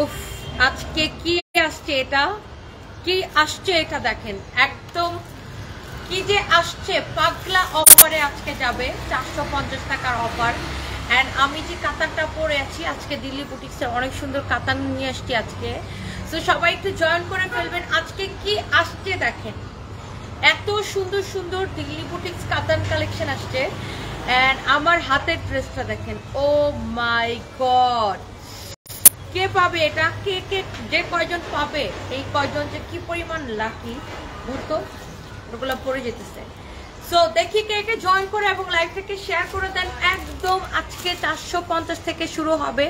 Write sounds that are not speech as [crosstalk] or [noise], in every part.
উফ, আজকে কি আসছে এটা? কি আসছে এটা দেখেন, একদম কি যে আসছে, পাগলা অফারে আজকে যাবে, চারশো পঞ্চাশ টাকার অফার অ্যান্ড আমি যে কাতারটা পরে আছি, আজকে দিল্লি বুটিক্সের অনেক সুন্দর কাতার নিয়ে আসছি আজকে। তো সবাই একটু জয়েন করে ফেলবেন। আজকে কি আসছে দেখেন, এত সুন্দর সুন্দর দিল্লি বুটিক্স কাতান কালেকশন আসছে। অ্যান্ড আমার হাতের ড্রেসটা দেখেন ও মাই গড কে পাবে এটা? কে কে, যে কয়জন পাবে? এই কয়জন যে কি পরিমাণ লাকি বুঝতো ওগুলো পড়ে যেতেছে। সো দেখি কে কে জয়েন করে এবং লাইভটাকে শেয়ার করে দেন। একদম আজকে চারশো পঞ্চাশ থেকে শুরু হবে।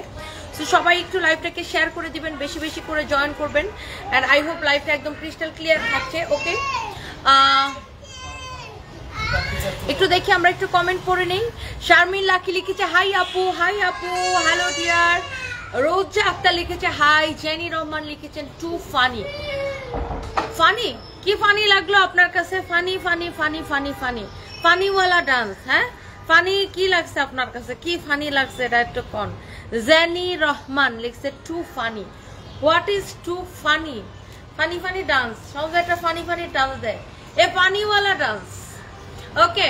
সো সবাই একটু লাইভটাকে শেয়ার করে দিবেন, বেশি বেশি করে জয়েন করবেন। অ্যান্ড আই হোপ লাইভটা একদম ক্রিস্টাল ক্লিয়ার থাকছে ওকে একটু দেখি আমরা একটু কমেন্ট পড়ে নেই। শারমিন লাকি লিখেছে হাই আপু হাই আপু হ্যালো ডিয়ার রোজা আক্তার লিখেছে, হাই, জেনি রহমান লিখেছেন, টু ফানি। ফানি? কি ফানি লাগল আপনার কাছে? Funny funny funny funny funny. ফানিওয়ালা dance হ্যাঁ? ফানি কি লাগছে আপনার কাছে? কি ফানি লাগছে? এটা একটু কন। জেনি রহমান লিখছে, too funny. What is too funny? Funny funny dance. সব একটা ফানি ফানি ডান্স দেয়। এ ফানিওয়ালা ডান্স। ওকে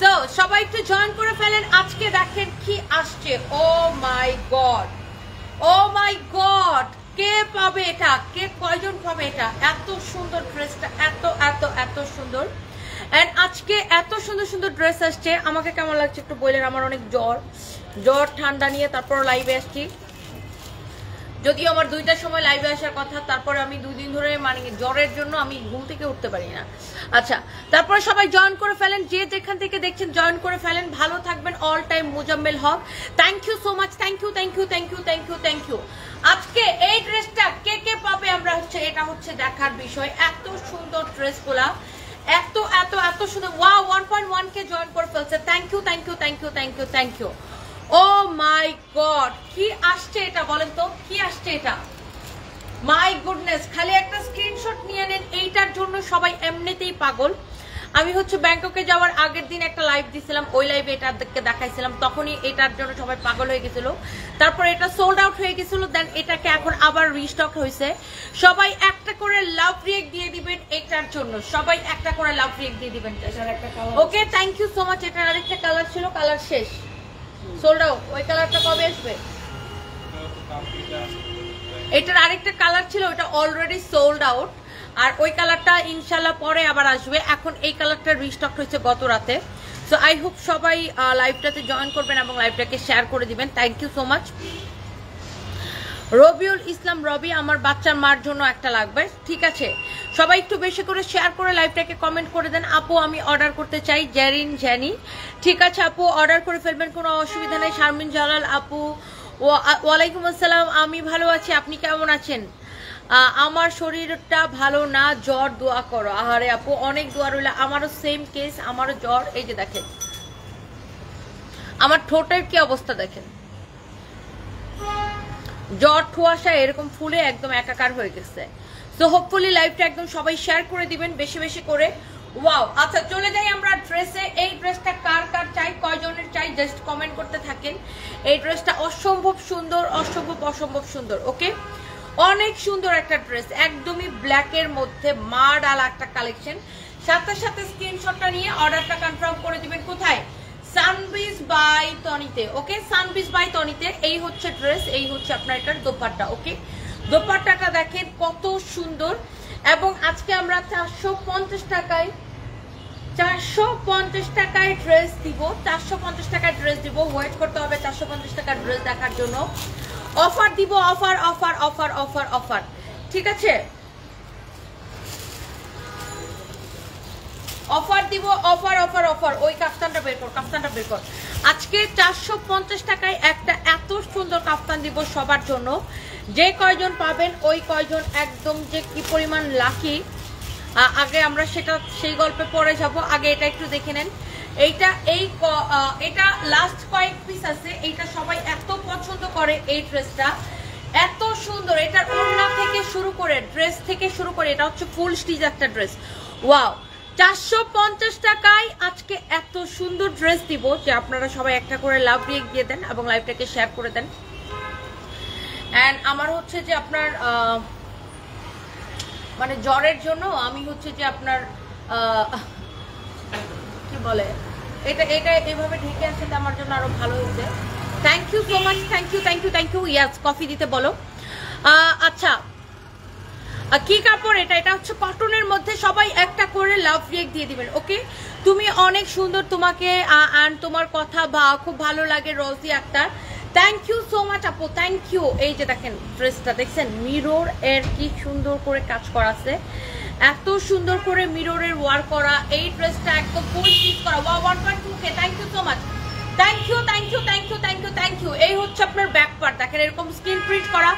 সো সবাই একটু জয়েন করে ফেলেন। আজকে দেখেন কি আসছে। ও my god O my god, কে পাবে এটা? কে কয়জন পাবে এটা? এত সুন্দর ড্রেসটা, এত এত এত সুন্দর। অ্যান্ড আজকে এত সুন্দর সুন্দর ড্রেস আসছে। আমাকে কেমন লাগছে একটু বললেন, আমার অনেক জ্বর। জ্বর, ঠান্ডা নিয়ে তারপর লাইভে আসছি। যদিও আমার দুইটার সময় লাইভে আসার কথা, তারপরে আমি দুই দিন ধরে মানে জ্বরের জন্য আমি ঘুম থেকে উঠতে পারি না। আচ্ছা তারপরে সবাই জয়েন করে ফেলেন, যে যেখান থেকে দেখছেন জয়েন করে ফেলেন। ভালো থাকবেন all time Mozammel Haque. Thank you so much thank you thank you thank you thank you thank you আজকে এই ড্রেসটা কে কে পাবে আমরা হচ্ছে, এটা হচ্ছে দেখার বিষয়। এত সুন্দর ড্রেসগুলা এত এত এত সুন্দর। ওয়া one point one K join করে ফেলছে। Thank you thank you thank you thank you thank you oh my God কি আসছে এটা বলেন তো? কি আসছে এটা? মাই গুডনেস খালি একটা স্ক্রিনশট নিয়ে নেন এইটার জন্য সবাই এমনিতেই পাগল। আমি হচ্ছে ব্যাংককে যাওয়ার আগের দিন একটা লাইভ দিছিলাম ওই লাইভে এটা দেখাইছিলাম তখনই এটার জন্য সবাই পাগল হয়ে গেছিল। তারপর এটা সোল্ড আউট হয়ে গেছিল দেন এটাকে এখন আবার রিস্টক হয়েছে। সবাই একটা করে লাভ রিয়েক দিয়ে দিবেন এটার জন্য। সবাই একটা করে লাভ রিয়েক দিয়ে দিবেন। Okay thank you so much এটার আরেকটা কালার ছিল কালার শেষ। সোল্ড আউট ওই কালারটা কবে আসবে? এটার আরেকটা কালার ছিল, ওটা অলরেডি সোল্ড আউট আর ওই কালারটা ইনশাল্লাহ পরে আবার আসবে। এখন এই কালারটা রিস্টক হয়েছে গত রাতে। সো আই হোপ সবাই লাইভটাতে জয়েন করবেন এবং লাইভটাকে শেয়ার করে দিবেন। Thank you so much Rabiul Islam Robi, আমার বাচ্চার মার জন্য একটা লাগবে। ঠিক আছে? সবাই একটু বেশি করে শেয়ার করে লাইভটাকে কমেন্ট করে দেন। আপু, আমি অর্ডার করতে চাই জ্যারিন জ্যানি ঠিক আছে, আপু অর্ডার করে ফেলবেন, কোনো অসুবিধা নেই। শারমিন জালাল, আপু ওয়ালাইকুম আসসালাম, আমি ভালো আছি, আপনি কেমন আছেন? আমার শরীরটা ভালো না, জ্বর, দোয়া করো। আহারে আপু, অনেক দোয়া রইল। আমারও সেম কেস আমারও জ্বর, এই যে দেখেন। আমার ঠোঁটের কি অবস্থা দেখেন? জ্বর, ঠুয়াশা এরকম ফুলে একদম একাকার হয়ে গেছে। তো হোপফুলি লাইভটা একদম সবাই শেয়ার করে দিবেন, বেশি বেশি করে। ওয়াও আচ্ছা চলে যাই আমরা ড্রেসে এই ড্রেসটা কার কার চাই, কয়জনের চাই জাস্ট কমেন্ট করতে থাকেন। এই ড্রেসটা অসম্ভব সুন্দর, অসম্ভব অসম্ভব সুন্দর ওকে অনেক সুন্দর একটা ড্রেস একদমই ব্ল্যাকের মধ্যে মা ডালা একটা কালেকশন সাথে সাথে স্ক্রিনশটটা নিয়ে অর্ডারটা কনফার্ম করে দিবেন। কোথায়? সানবিজ বাই তনিতে ওকে সানবিজ বাই তনিতে এই হচ্ছে ড্রেস এই হচ্ছে আপনার এটার দোপাট্টা ওকে দোপাট্টাটা দেখেন কত সুন্দর। এবং আজকে আমরা চারশো টাকায়, চারশো পঞ্চাশ টাকায় ড্রেস দিব, চারশো পঞ্চাশ টাকায় ড্রেস দিব। ওয়েট করতে হবে চারশো পঞ্চাশ টাকার ড্রেস দেখার জন্য। অফার দিব offer offer offer offer offer ঠিক আছে? অফার দিব অফার অফার অফার ওই কাফতানটা বের কর, কাফতানটা বের কর। আজকে চারশো পঞ্চাশ টাকায় একটা এত সুন্দর কাফতান দিব সবার জন্য। যে কয়জন পাবেন, ওই কয়জন একদম যে কি পরিমাণ লাকি আগে আমরা সেটা, সেই গল্পে পরে যাব। আগে এটা একটু দেখে নেন। এইটা, এই এটা লাস্ট কয়েক পিস আছে। এইটা সবাই এত পছন্দ করে এই ড্রেসটা এত সুন্দর। এটার ওড়না থেকে শুরু করে ড্রেস থেকে শুরু করে, এটা হচ্ছে ফুল স্টিচ একটা ড্রেস ওয়াও চারশো পঞ্চাশ টাকায় আজকে এত সুন্দর ড্রেস দিব যে আপনারা সবাই একটা করে লাভ রিয়েক দিয়ে দেন এবং লাইভটাকে শেয়ার করে দেন। অ্যান্ড আমার হচ্ছে যে আপনার মানে জ্বরের জন্য আমি হচ্ছে যে আপনার কি বলে, এটা এটা এভাবে ঢেকে আসাতে আমার জন্য আরও ভালো হয়েছে। Thank you so much thank you thank you thank you yes coffee দিতে বলো। আচ্ছা কি কাপড় এটা? এটা হচ্ছে কটনের মধ্যে সবাই একটা করে লাভ রিয়েক্ট দিয়ে দিবেন ওকে তুমি অনেক সুন্দর তোমাকে অ্যান্ড তোমার কথা বা খুব ভালো লাগে Rosy Akter thank you so much আপু থ্যাংক ইউ এই যে দেখেন ড্রেসটা দেখছেন? মিরর এর কি সুন্দর করে কাজ করা আছে এত সুন্দর করে মিররের ওয়ার করা, এই ড্রেসটা একদম ফুল পিস করা। ওয়া one point two K thank you so much thank you thank you thank you thank you thank you এই হচ্ছে আপনার ব্যাক পার্ট দেখেন এরকম স্ক্রিন প্রিন্ট করা।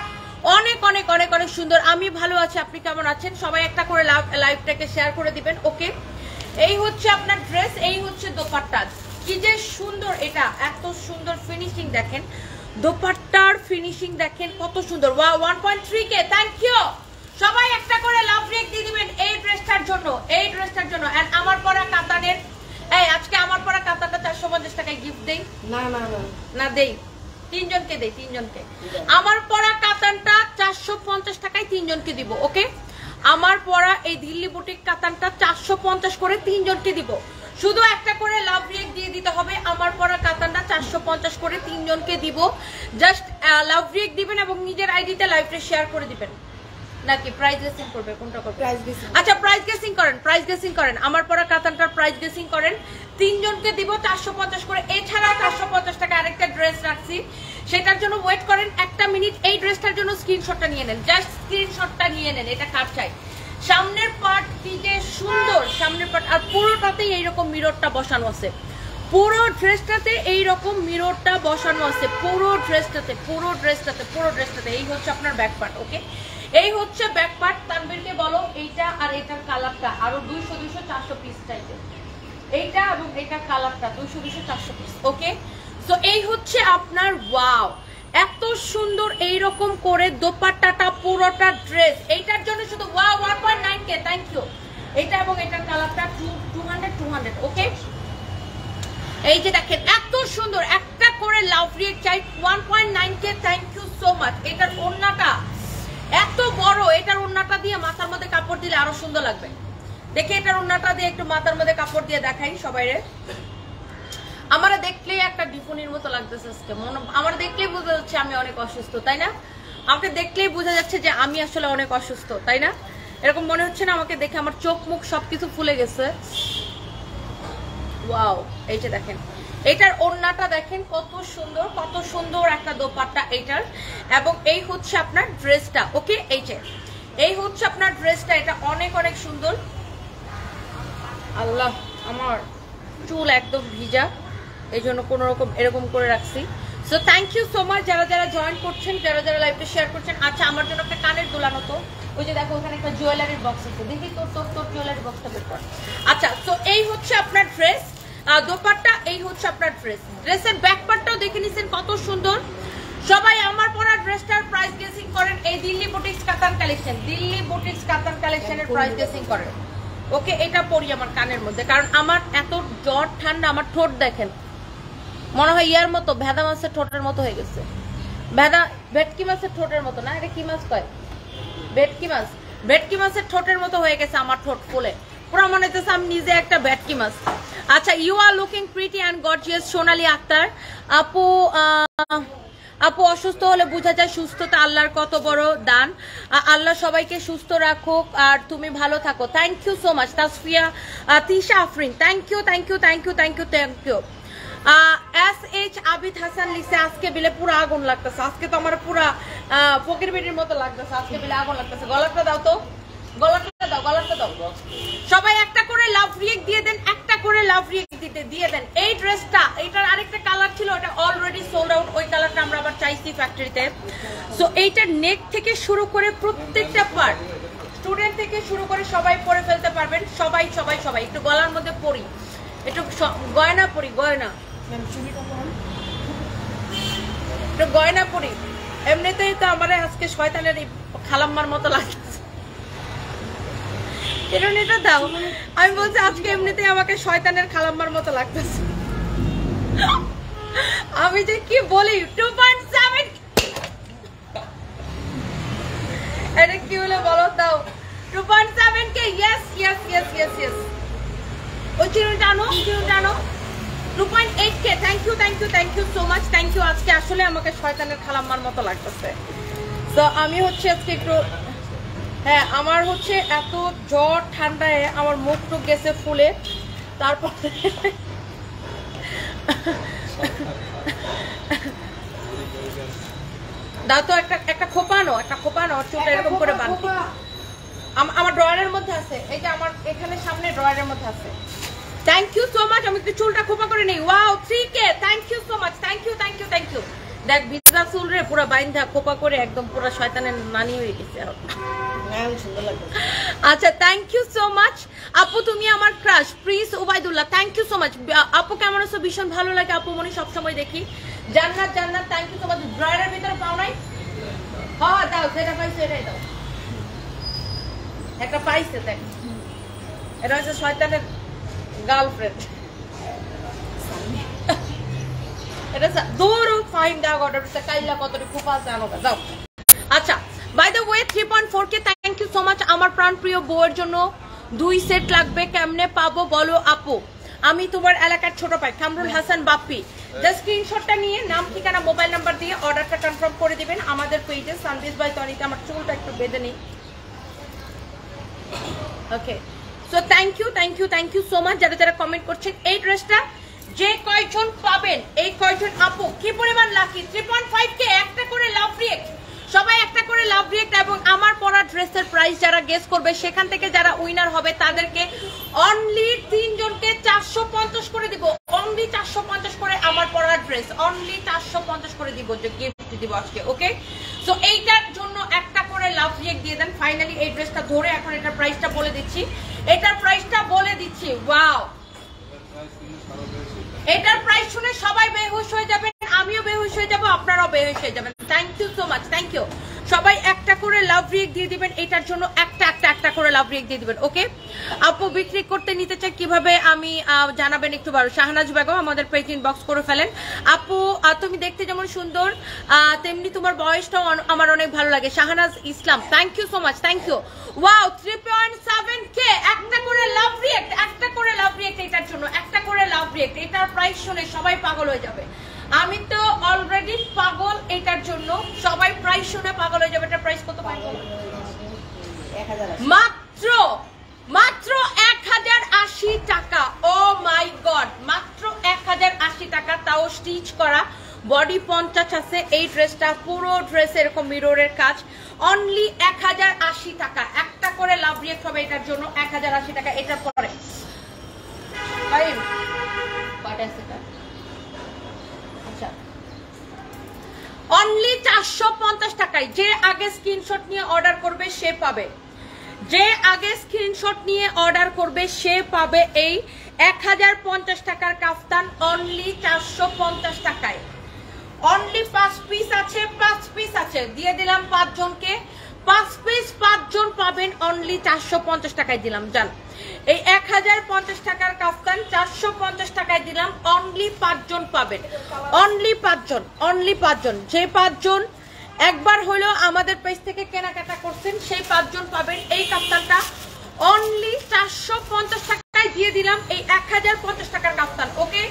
অনেক অনেক অনেক অনেক সুন্দর। আমি ভালো আছি আপনি কেমন আছেন? সবাই একটা করে লাইভটাকে শেয়ার করে দিবেন ওকে? এই হচ্ছে আপনার ড্রেস এই হচ্ছে দোপাট্টা। কি যে সুন্দর এটা এত সুন্দর ফিনিশিং দেখেন। দোপাট্টার ফিনিশিং দেখেন কত সুন্দর। ওয়া one point three K thank you সবাই একটা করে লাভ রেক দিয়ে দিবেন এই ড্রেসটার জন্য এই ড্রেসটার জন্য। এন্ড আমার পরা কাতানের এই আজকে আমার পরা কাতানটা চারশো পঞ্চাশ টাকায় গিফট দেই? না না না। না দেই। তিনজনকে দেয় তিনজনকে। আমার পরা কাতানটা চারশো পঞ্চাশ টাকায় তিনজনকে দিব ওকে? আমার পরা এই দিল্লি বুটিক কাতানটা চারশো পঞ্চাশ করে তিনজনকে দিব। শুধু একটা করে লাভ রিয়েক দিয়ে দিতে হবে আমার পরা কাতানটা চারশো পঞ্চাশ করে তিনজনকে দিব। জাস্ট লাভ রিয়েক দিবেন এবং নিজের আইডিতে লাইভটা শেয়ার করে দিবেন। নাকি প্রাইস গেসিং করবে কোনটা করবে? প্রাইস বেশি আচ্ছা প্রাইস গেসিং করেন প্রাইস গেসিং করেন। আমার পরা কাতানটার প্রাইস গেসিং করেন। তিনজনকে দিব চারশো পঞ্চাশ করে। এছাড়াও চারশো পঞ্চাশ টাকা আরেকটা ড্রেস রাখছি। সেটার জন্য ওয়েট করেন একটা মিনিট এই ড্রেসটার জন্য স্ক্রিনশটটা নিয়ে নেন। জাস্ট স্ক্রিনশটটা নিয়ে নেন এটা কার চাই? সামনের পার্ট কি যে সুন্দর সামনের পার্ট আর পুরোটাতেই এইরকম মিররটা বসানো আছে। পুরো ড্রেসটাতে এইরকম মিররটা বসানো আছে। পুরো ড্রেসটাতে পুরো ড্রেসটাতে পুরো ড্রেসটাতে এই হচ্ছে আপনার ব্যাক পার্ট ওকে এই হচ্ছে ব্যাক পার্ট তানবীরকে বলো, এইটা আর এটার কালারটা আরও দুইশো দুইশো, চারশো পিস চাইতে এইটা এবং এটা কালারটা দুইশো দুইশো, চারশো পিস ওকে তো এই হচ্ছে আপনার ওয়াও এত সুন্দর এইরকম করে দোপাট্টাটা, পুরোটা ড্রেস এইটার জন্য শুধু wow one point nine K thank you এটা এবং এটার কালারটা two two hundred two hundred okay এই যে দেখেন, এত সুন্দর। একটা করে লাভ রিয়েট চাই one point nine K thank you so much এটার ওড়নাটা এত বড়, এটার ওড়নাটা দিয়ে মাথার মধ্যে কাপড় দিলে আরও সুন্দর লাগবে। দেখে এটার ওড়নাটা দিয়ে একটু মাথার মধ্যে কাপড় দিয়ে দেখাই সবাই রে আমার দেখলেই একটা ডিফুনির মতো লাগতেছে আজকে। আমার দেখলেই বোঝা যাচ্ছে আমি অনেক অসুস্থ, তাই না? আমাকে দেখলেই বোঝা যাচ্ছে যে আমি আসলে অনেক অসুস্থ, তাই না? এরকম মনে হচ্ছে না আমাকে দেখে আমার চোখ মুখ সবকিছু ফুলে গেছে। ওয়াও, এই যে দেখেন। এটার ওড়নাটা দেখেন কত সুন্দর কত সুন্দর একটা দোপাট্টা এটার। এবং এই হচ্ছে আপনার ড্রেসটা, ওকে? এই যে, এই হচ্ছে আপনার ড্রেসটা, এটা অনেক অনেক সুন্দর। আল্লাহ, আমার চুল একদম ভিজা এই জন্য কোনো রকম এরকম করে রাখছি। So thank you so much যারা যারা জয়েন করছেন, যারা যারা লাইভে শেয়ার করছেন। আচ্ছা আমার জন্য একটা কানের দোলানো তো। ওই যে দেখো, ওখানে একটা জুয়েলারির বক্স আছে। দেখি তোর তোর তোর জুয়েলারি বক্সটা বের কর। আচ্ছা তো এই হচ্ছে আপনার ড্রেস দোপাট্টা এই হচ্ছে আপনার ড্রেস ড্রেসের ব্যাক পার্টটাও দেখে নিছেন কত সুন্দর। সবাই আমার পরা ড্রেসটার প্রাইস গেসিং করেন। এই Delhi boutiques katan collection Delhi boutiques katan কালেকশনের প্রাইস গেসিং করেন। ওকে, এটা পরি আমার কানের মধ্যে। কারণ আমার এত জ্বর, ঠান্ডা, আমার ঠোঁট দেখেন। মনে হয় ইয়ার মতো, ভেদা মাছের ঠোঁটের মতো হয়ে গেছে। ভেদা, ভেটকি মাছের ঠোঁটের মতো না? এটা কি মাছ কয়? ভেটকি মাছ। ভেটকি মাছের ঠোঁটের মতো হয়ে গেছে আমার ঠোঁট ফুলে। পুরো আমি নিজে একটা ভেটকি মাছ আচ্ছা you are looking pretty and gorgeous Sonali Akter. আপু আপু অসুস্থ হলে বোঝা যায় সুস্থতা আল্লাহর কত বড় দান। আল্লাহ সবাইকে সুস্থ রাখুক আর তুমি ভালো থাকো। Thank you so much Tasfia. Tisha Afrin thank you thank you thank you thank you thank you S H Abid Hasan লিখছে, আজকে বিলে পুরো আগুন লাগতেছে। আজকে তো আমার পুরা ফকির বেটির মতো লাগতেছে। আজকে বিলে আগুন লাগতেছে। গলাটা দাও তো। গলাটা দাও গলাটা দাও। সবাই একটা করে লাভ রিয়েক্ট দিয়ে দেন একটা করে লাভ রিয়েক্ট দিতে দিয়ে দেন। এই ড্রেসটা এটার আরেকটা কালার ছিল ওটা অলরেডি সোল্ড আউট ওই কালারটা আমরা আবার চাইছি ফ্যাক্টরিতে সো এইটার নেক থেকে শুরু করে প্রত্যেকটা পার্ট স্টুডেন্ট থেকে শুরু করে সবাই পরে ফেলতে পারবেন। সবাই সবাই সবাই একটু গলার মধ্যে পরি। একটু গয়না পরি গয়না। একটু গয়না পরি। এমনিতেই তো আমার আজকে শয়তানের খালাম্মার মতো লাগছে এটা দাও। আমি বলছি, আজকে এমনিতেই আমাকে শয়তানের খালাম্মার মতো লাগতেছে। আমি যে কি বলি টু পয়েন্ট সেভেন কি বলো তাও two point seven K yes yes yes yes yes ওই two point eight K thank you you thank you so much thank you আজকে আসলে আমাকে শয়তানের মতো লাগতেছে। তো আমি হচ্ছে আজকে একটু হ্যাঁ আমার হচ্ছে এত জ্বর ঠান্ডায় আমার মুখ টুক গেছে ফুলে। তারপর দাও তো একটা একটা খোপানো একটা খোপানো চুলটা এরকম করে আম- আমার ড্রয়ারের মধ্যে আছে এই যে আমার এখানে সামনে ড্রয়ারের মধ্যে আছে। থ্যাংক ইউ সো মাচ আমি একটু চুলটা খোপা করে নেই। Wow three K thank you so much thank you thank you thank you দেখ বিজা চুল রে পুরো বাইন্ধা খোপা করে একদম পুরো শয়তানের নানি হয়ে গেছে। হ্যাঁ আচ্ছা থ্যাংক ইউ সো মাচ আপু তুমি আমার crush প্রিজ Obaidullah thank you so much আপু কেমন আছো? ভীষণ ভালো লাগে আপু মনে সবসময় দেখি। Jannat Jannat thank you so much ড্রয়ারের ভিতরে পাও নাই? হ্যাঁ দাও যেটা পাইছো এটাই দাও। একটা পাইছে দেখ। এটা হচ্ছে শয়তানের গার্লফ্রেন্ড এটা দূর ফাইন দাও অর্ডার কাইলা কত খুব আছে আনো দাও আচ্ছা by the way three point four K thank you so much আমার প্রাণপ্রিয় বউয়ের জন্য দুই সেট লাগবে, কেমনে পাবো বলো আপু? আমি তোমার এলাকার ছোট ভাই, কামরুল হাসান বাপ্পি। জাস্ট স্ক্রিনশটটা নিয়ে নাম, ঠিকানা মোবাইল নাম্বার দিয়ে অর্ডারটা কনফার্ম করে দিবেন আমাদের পেজে সানবিস বাই তনিতে আমার চুলটা একটু বেঁধে নিই। Okay so thank you thank you thank you so much যারা যারা কমেন্ট করছেন, এই ড্রেসটা যে কয়জন পাবেন, এই কয়জন আপু? কি পরিমাণ lucky three point five K একটা করে লাভ রিয়েক্ট সবাই একটা করে লাভ রিয়েক্ট এবং আমার পরা ড্রেসের প্রাইস যারা গেস করবে, সেখান থেকে যারা উইনার হবে, তাদেরকে অনলি তিনজনকে চারশো পঞ্চাশ করে দিব। অনলি চারশো পঞ্চাশ করে আমার পরা ড্রেস অনলি চারশো পঞ্চাশ করে দিব যে গিফট দিব আজকে ওকে সো এইটার জন্য একটা করে লাভ রিয়েক্ট দিয়ে দেন। ফাইনালি এই ড্রেসটা ধরে এখন এটার প্রাইসটা বলে দিচ্ছি। এটার প্রাইসটা বলে দিচ্ছি। ওয়াও এটার প্রাইস শুনে সবাই বেহুশ হয়ে যাবেন, আমিও বেহুশ হয়ে যাব, আপনারাও বেহুশ হয়ে যাবেন। Thank you so much thank you সবাই একটা করে লাভ রিয়েক্ট দিয়ে দিবেন, এটার জন্য একটা একটা একটা করে লাভ রিয়েক্ট দিয়ে দিবেন ওকে আপু, বিক্রি করতে নিতে চাই কীভাবে আমি জানাবেন একটু বারো। শাহনাজ বেগম আমাদের পেজ ইনবক্স করে ফেলেন। আপু তুমি দেখতে যেমন সুন্দর তেমনি তোমার বয়সটাও আমার অনেক ভালো লাগে। Shahnaz Islam thank you so much thank you wow three point seven K একটা করে লাভ রিয়েক্ট একটা করে লাভ রিয়েক্ট এটার জন্য একটা করে লাভ রিয়েক্ট এটার প্রাইস শুনে সবাই পাগল হয়ে যাবে। আমি তো অলরেডি পাগল, এটার জন্য সবাই প্রাইস শুনে পাগল হয়ে যাবে। এটার প্রাইস কত পাগল মাত্র মাত্র এক হাজার আশি টাকা। ও মাই গড মাত্র এক হাজার আশি টাকা তাও স্টিচ করা। বডি পঞ্চাশ আছে, এই ড্রেসটা পুরো ড্রেস এরকম মিররের কাজ। অনলি এক হাজার আশি টাকা। একটা করে লাভ রিয়েক্ট হবে এটার জন্য এক হাজার আশি টাকা। এটার পরে। এটা? আচ্ছা। অনলি চারশো পঞ্চাশ টাকায় যে আগে স্ক্রিনশট নিয়ে অর্ডার করবে, সে পাবে। যে আগে স্ক্রিনশট নিয়ে অর্ডার করবে, সে পাবে এই এক হাজার পঞ্চাশ টাকার কাফতান অনলি চারশো পঞ্চাশ টাকায়। অনলি পাঁচ পিস আছে, পাঁচ পিস আছে। দিয়ে দিলাম পাঁচজনকে। পাঁচ পিস পাঁচজন পাবেন অনলি চারশো পঞ্চাশ টাকায় দিলাম, জান। এই এক হাজার পঞ্চাশ টাকার কাফতান চারশো পঞ্চাশ টাকায় দিলাম। অনলি পাঁচজন পাবেন। অনলি পাঁচজন অনলি পাঁচজন। যে পাঁচজন একবার হলেও আমাদের পেজ থেকে কেনাকাটা করছেন, সেই পাঁচজন পাবেন এই কাপ্তানটা অনলি চারশো পঞ্চাশ টাকায় দিয়ে দিলাম এই এক হাজার পঞ্চাশ টাকার কাপ্তান ওকে?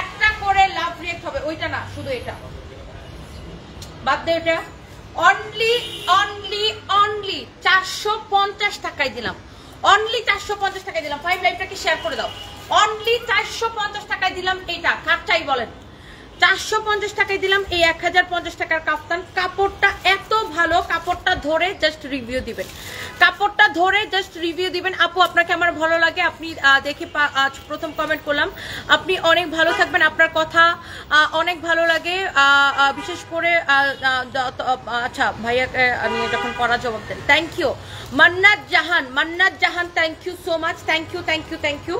একটা করে লাভ রিয়েক্ট হবে। ওইটা না, শুধু এটা। বাদ দে এটা অনলি অনলি অনলি চারশো পঞ্চাশ টাকায় দিলাম। অনলি চারশো পঞ্চাশ টাকায় দিলাম। ফাইভ লাইভটাকে শেয়ার করে দাও। অনলি চারশো পঞ্চাশ টাকায় দিলাম এইটা। কারটাই বলেন। চারশো পঞ্চাশ টাকায় দিলাম। এই এক হাজার পঞ্চাশ টাকার কাপ্তান কাপড়টা এত ভালো, কাপড়টা ধরে জাস্ট রিভিউ দিবেন। কাপড়টা ধরে জাস্ট রিভিউ দিবেন। আপু, আপনাকে আমার ভালো লাগে। আপনি দেখে আজ প্রথম কমেন্ট করলাম। আপনি অনেক ভালো থাকবেন। আপনার কথা অনেক ভালো লাগে। বিশেষ করে আচ্ছা ভাইয়াকে আমি যখন পড়া জবাব দেন thank you Mannat Jahan Mannat Jahan thank you so much thank you thank you thank you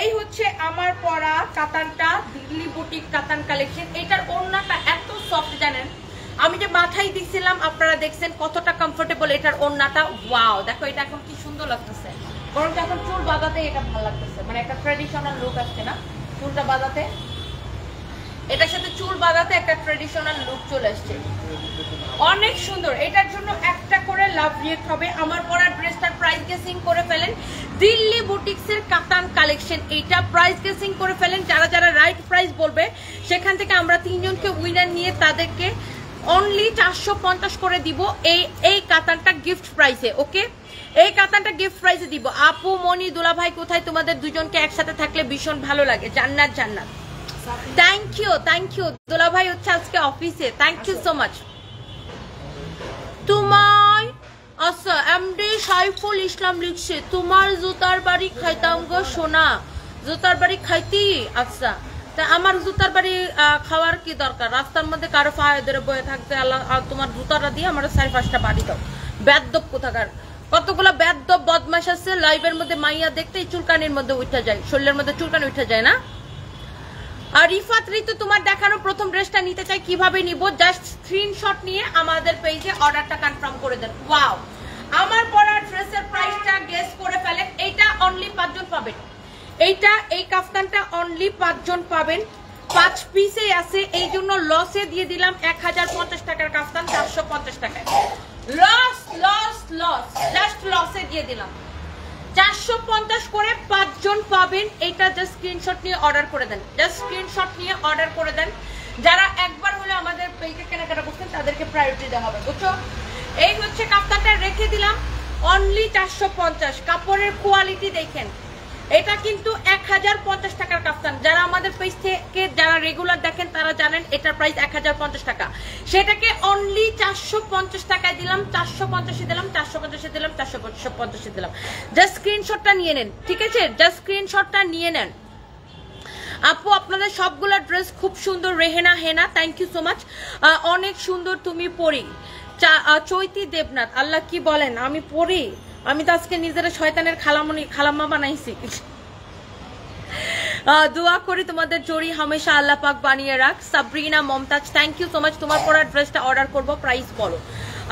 এই হচ্ছে আমার পরা কাতানটা, দিল্লি বুটিক কাতান কালেকশন এটার ওড়নাটা এত সফট জানেন? আমি যে মাথায় দিছিলাম, আপনারা দেখছেন কতটা কমফোর্টেবল এটার ওড়নাটা। ওয়াও দেখো এটা এখন কি সুন্দর লাগতেছে। বরং এখন চুল বাঁধাতে এটা ভালো লাগতেছে। মানে একটা ট্রেডিশনাল লুক আসছে না? চুলটা বাঁধাতে। এটার সাথে চুল বাঁধাতে একটা ট্রেডিশনাল লুক চলে আসছে। অনেক সুন্দর। এটার জন্য একটা করে লাভ রিয়েক্ট হবে। আমার পরা ড্রেসটার প্রাইস গেসিং করে ফেলেন। দিল্লি বুটিক্সের কাতান কালেকশন এইটা প্রাইস গেসিং করে ফেলেন। যারা যারা রাইট প্রাইস বলবে, সেখান থেকে আমরা তিনজনকে উইনার নিয়ে তাদেরকে অনলি চারশো পঞ্চাশ করে দিব এই এই কাতানটা গিফট প্রাইসে ওকে এই কাতানটা গিফট প্রাইসে দিব। আপু মনি দুলাভাই, কোথায়? তোমাদের দুজনকে একসাথে থাকলে ভীষণ ভালো লাগে। Jannat Jannat. Thank you thank you দুলাভাই হচ্ছে আজকে অফিসে থ্যাংক ইউ সো মাচ তোমার আচ্ছা এমডি সাইফুল ইসলাম লিখছে, তোমার জুতার বাড়ি খাইতাম গো সোনা। জুতার বাড়ি খাইতি? আচ্ছা তা আমার জুতার বাড়ি খাওয়ার কি দরকার? রাস্তার মধ্যে কারও পায়ে ধরে বয়ে থাকতে আল্লাহ তোমার জুতাটা দিয়ে আমার চার পাঁচটা বাড়ি দাও। ব্যাদ্যপ কোথাকার। কতগুলো ব্যাদ্যপ বদমাস আছে লাইভের মধ্যে মাইয়া দেখতেই চুলকানির মধ্যে উঠে যায়। শরীরের মধ্যে চুলকানি উঠে যায় না? আর রিফাত ঋতু তোমার দেখানো প্রথম ড্রেসটা নিতে চাই কীভাবে নিব? জাস্ট স্ক্রিনশট নিয়ে আমাদের পেজে অর্ডারটা কনফার্ম করে দেন। ওয়াও আমার পরা ড্রেসের প্রাইসটা গেস করে ফেলেন। এইটা অনলি পাঁচজন পাবেন। এইটা, এই কাফতানটা অনলি পাঁচজন পাবেন। পাঁচ পিসে আছে। এই জন্য লসে দিয়ে দিলাম এক হাজার পঞ্চাশ টাকার কাফতান, চারশো পঞ্চাশ টাকায়। লস লস লস জাস্ট লসে দিয়ে দিলাম। চারশো পঞ্চাশ করে পাঁচজন পাবেন। এটা জাস্ট স্ক্রিনশট নিয়ে অর্ডার করে দেন। জাস্ট স্ক্রিনশট নিয়ে অর্ডার করে দেন। যারা একবার হলে আমাদের পেজে কেনাকাটা করছেন, তাদেরকে প্রায়োরিটি দেওয়া হবে, বুঝছ? এই হচ্ছে কাপ্তানটা, রেখে দিলাম। অনলি চারশো পঞ্চাশ। কাপড়ের কোয়ালিটি দেখেন। এটা কিন্তু এক হাজার পঞ্চাশ টাকার কাফতান যারা আমাদের পেজ থেকে যারা রেগুলার দেখেন, তারা জানেন এটার প্রাইস এক হাজার পঞ্চাশ টাকা। সেটাকে অনলি চারশো পঞ্চাশ টাকায় দিলাম, চারশো পঞ্চাশে দিলাম, চারশো পঞ্চাশে দিলাম, চারশো পঞ্চাশে দিলাম। জাস্ট স্ক্রিনশটটা নিয়ে নেন, ঠিক আছে? জাস্ট স্ক্রিনশটটা নিয়ে নেন। আপু, আপনাদের সবগুলা ড্রেস খুব সুন্দর, Rehena, Hena thank you so much অনেক সুন্দর তুমি পড়ি চৈতি দেবনাথ, আল্লাহ কি বলেন? আমি পড়ি আমি তো আজকে নিজেরা শয়তানের খালামনি, খালাম্মা বানাইছি। দোয়া করি তোমাদের জড়ি হামেশা আল্লাহ পাক বানিয়ে রাখ। Sabrina, Momtaz thank you so much তোমার পরা ড্রেসটা অর্ডার করব প্রাইস বলো।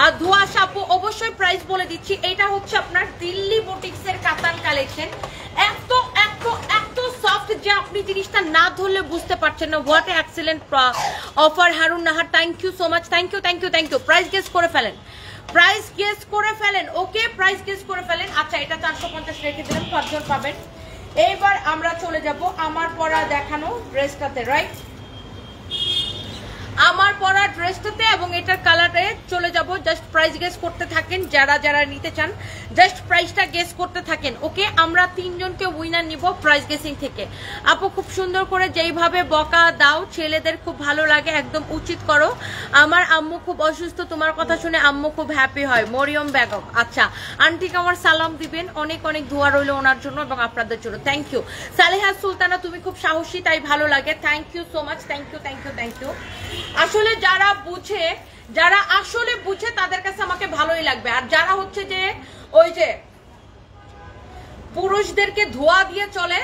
আর ধোয়া সাপু, অবশ্যই প্রাইস বলে দিচ্ছি। এটা হচ্ছে আপনার দিল্লি বুটিক্সের কাতান কালেকশন এত এত এত সফট যে আপনি জিনিসটা না ধরলে বুঝতে পারছেন না। What excellent offer Harun Nahar thank you so much thank you thank you thank you price guess করে ফেলেন। প্রাইস গেস করে ফেলেন, ওকে প্রাইস গেস করে ফেলেন। আচ্ছা এটা চারশো পঞ্চাশ রেখে দিলাম পাঁচজন পাবেন। এইবার আমরা চলে যাব আমার পরা দেখানো ড্রেসটাতে রাইট আমার পরা ড্রেসটাতে এবং এটার কালারে চলে যাব। জাস্ট প্রাইস গেস করতে থাকেন, যারা যারা নিতে চান জাস্ট প্রাইসটা গেস করতে থাকেন। ওকে, আমরা তিনজনকে উইনার নিব প্রাইস গেসিং থেকে। আপু, খুব সুন্দর করে যেইভাবে বকা দাও, ছেলেদের খুব ভালো লাগে, একদম উচিত করো। আমার আম্মু খুব অসুস্থ, তোমার কথা শুনে আম্মু খুব হ্যাপি হয়। মরিয়ম বেগম আচ্ছা। আন্টিকে আমার সালাম দিবেন। অনেক অনেক দোয়া রইল ওনার জন্য এবং আপনাদের জন্য। থ্যাংক ইউ সালেহা সুলতানা, তুমি খুব সাহসী, তাই ভালো লাগে। Thank you so much thank you thank you thank you আসলে যারা বুঝে, যারা আসলে বুঝে, তাদের কাছে আমাকে ভালোই লাগবে। আর যারা হচ্ছে যে ওই যে পুরুষদেরকে ধোয়া দিয়ে চলে,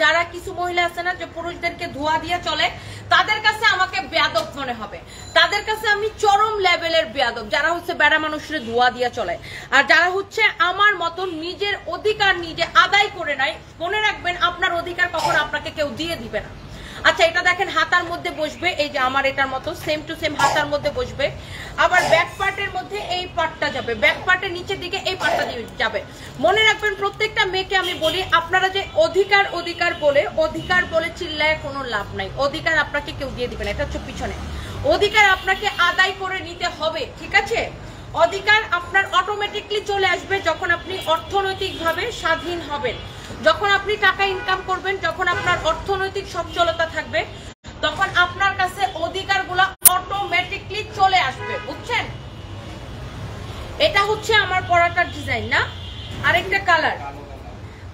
যারা কিছু মহিলা আছে না, যে পুরুষদেরকে ধোয়া দিয়ে চলে, তাদের কাছে আমাকে বেয়াদব মনে হবে। তাদের কাছে আমি চরম লেভেলের বেয়াদব। যারা হচ্ছে বেড়া মানুষের ধোয়া দিয়ে চলে, আর যারা হচ্ছে আমার মতন নিজের অধিকার নিজে আদায় করে নাই, মনে রাখবেন আপনার অধিকার কখন আপনাকে কেউ দিয়ে দিবে না। আচ্ছা এটা দেখেন, হাতার মধ্যে বসবে, এই যে আমার এটার মতো সেম টু সেম হাতার মধ্যে বসবে। আবার ব্যাক পার্টের মধ্যে এই পার্টটা যাবে। ব্যাক পার্টের নিচের দিকে এই পার্টটা যাবে। মনে রাখবেন, প্রত্যেকটা মেয়েকে আমি বলি, আপনারা যে অধিকার অধিকার বলে অধিকার বলে চিল্লায় কোনো লাভ নাই। অধিকার আপনাকে কেউ দিয়ে দিবে না, এটা হচ্ছে পিছনে। অধিকার আপনাকে আদায় করে নিতে হবে, ঠিক আছে? অধিকার আপনার অটোমেটিকলি চলে আসবে যখন আপনি অর্থনৈতিকভাবে স্বাধীন হবেন। যখন আপনি টাকা ইনকাম করবেন, যখন আপনার অর্থনৈতিক সচ্ছলতা থাকবে, তখন আপনার কাছে অধিকারগুলো অটোমেটিকলি চলে আসবে, বুঝছেন? এটা হচ্ছে আমার পরাটার ডিজাইন না? আরেকটা কালার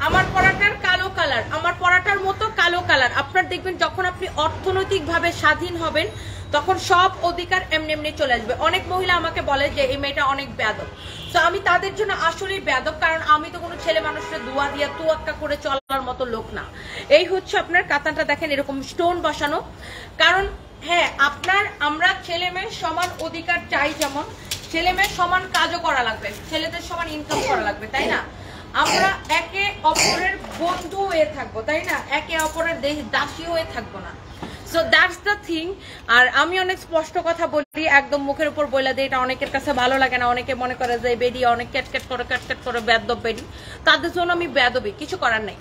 আমার পরাটার কালো কালার আমার পড়াটার মতো কালো কালার আপনার দেখবেন যখন আপনি অর্থনৈতিকভাবে স্বাধীন হবেন তখন সব অধিকার এমনি এমনি চলে আসবে। অনেক মহিলা আমাকে বলে যে, এই মেয়েটা অনেক বেয়াদব। তো আমি তাদের জন্য আসলেই বেয়াদব, কারণ আমি তো কোনো ছেলে মানুষের দোয়া দিয়া তুয়াক্কা করে চলার মতো লোক না। এই হচ্ছে আপনার কাতানটা দেখেন, এরকম স্টোন বসানো। কারণ হ্যাঁ আপনার, আমরা ছেলে মেয়ে সমান অধিকার চাই যেমন, ছেলে মেয়ের সমান কাজও করা লাগবে, ছেলেদের সমান ইনকাম করা লাগবে, তাই না? আমরা একে অপরের বন্ধু হয়ে থাকব, তাই না? একে অপরের দেশ দাসী হয়ে থাকব না। সো দ্যাটস দ্য থিং আর আমি অনেক স্পষ্ট কথা বলি, একদম মুখের উপর বলে দিই, এটা অনেকের কাছে ভালো লাগে না। অনেকে মনে করে যে, বেডি অনেক ক্যাটক্যাট করে ক্যাটক্যাট করে বেদব বেডি। তাদের জন্য আমি বেদবি কিছু করার নেই।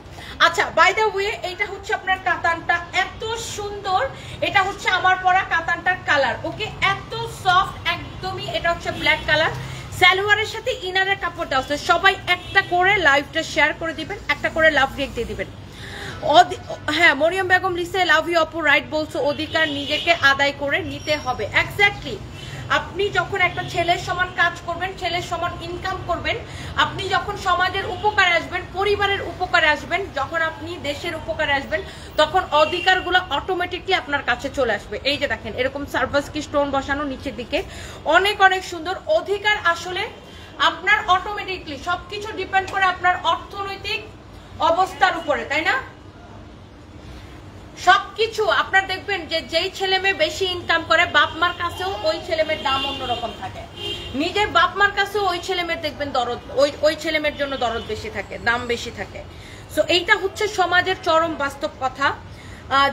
আচ্ছা বাই দ্য ওয়ে এইটা হচ্ছে আপনার কাতানটা এত সুন্দর। এটা হচ্ছে আমার পরা কাতানটার কালার, ওকে? এত সফট একদমই এটা হচ্ছে ব্ল্যাক কালার স্যালোয়ারের সাথে ইনারের কাপড় দেওয়া আছে। সবাই একটা করে লাইভটা শেয়ার করে দিবেন, একটা করে লাভ রিয়েক্ট দিয়ে দিবেন। হ্যাঁ মরিয়ম বেগম লিসে লাভ ইউ অপু, রাইট বলছো, অধিকার নিজেকে আদায় করে নিতে হবে। এক্স্যাক্টলি আপনি যখন একটা ছেলের সমান কাজ করবেন, ছেলের সমান ইনকাম করবেন, আপনি যখন সমাজের উপকারে আসবেন, পরিবারের উপকারে আসবেন, যখন আপনি দেশের উপকারে আসবেন, তখন অধিকারগুলো অটোমেটিকলি আপনার কাছে চলে আসবে। এই যে দেখেন, এরকম সার্ভাস কি স্টোন বসানো নিচের দিকে। অনেক অনেক সুন্দর। অধিকার আসলে আপনার অটোমেটিকলি সবকিছু ডিপেন্ড করে আপনার অর্থনৈতিক অবস্থার উপরে, তাই না? সবকিছু আপনার দেখবেন যে যেই ছেলে মেয়ে বেশি ইনকাম করে বাপ মার কাছেও ওই ছেলে মেয়ের দাম অন্যরকম থাকে। নিজের বাপ মার কাছেও ওই ছেলে মেয়ের দেখবেন দরদ, ওই ওই ছেলে মেয়ের জন্য দরদ বেশি থাকে, দাম বেশি থাকে। সো এইটা হচ্ছে সমাজের চরম বাস্তব কথা।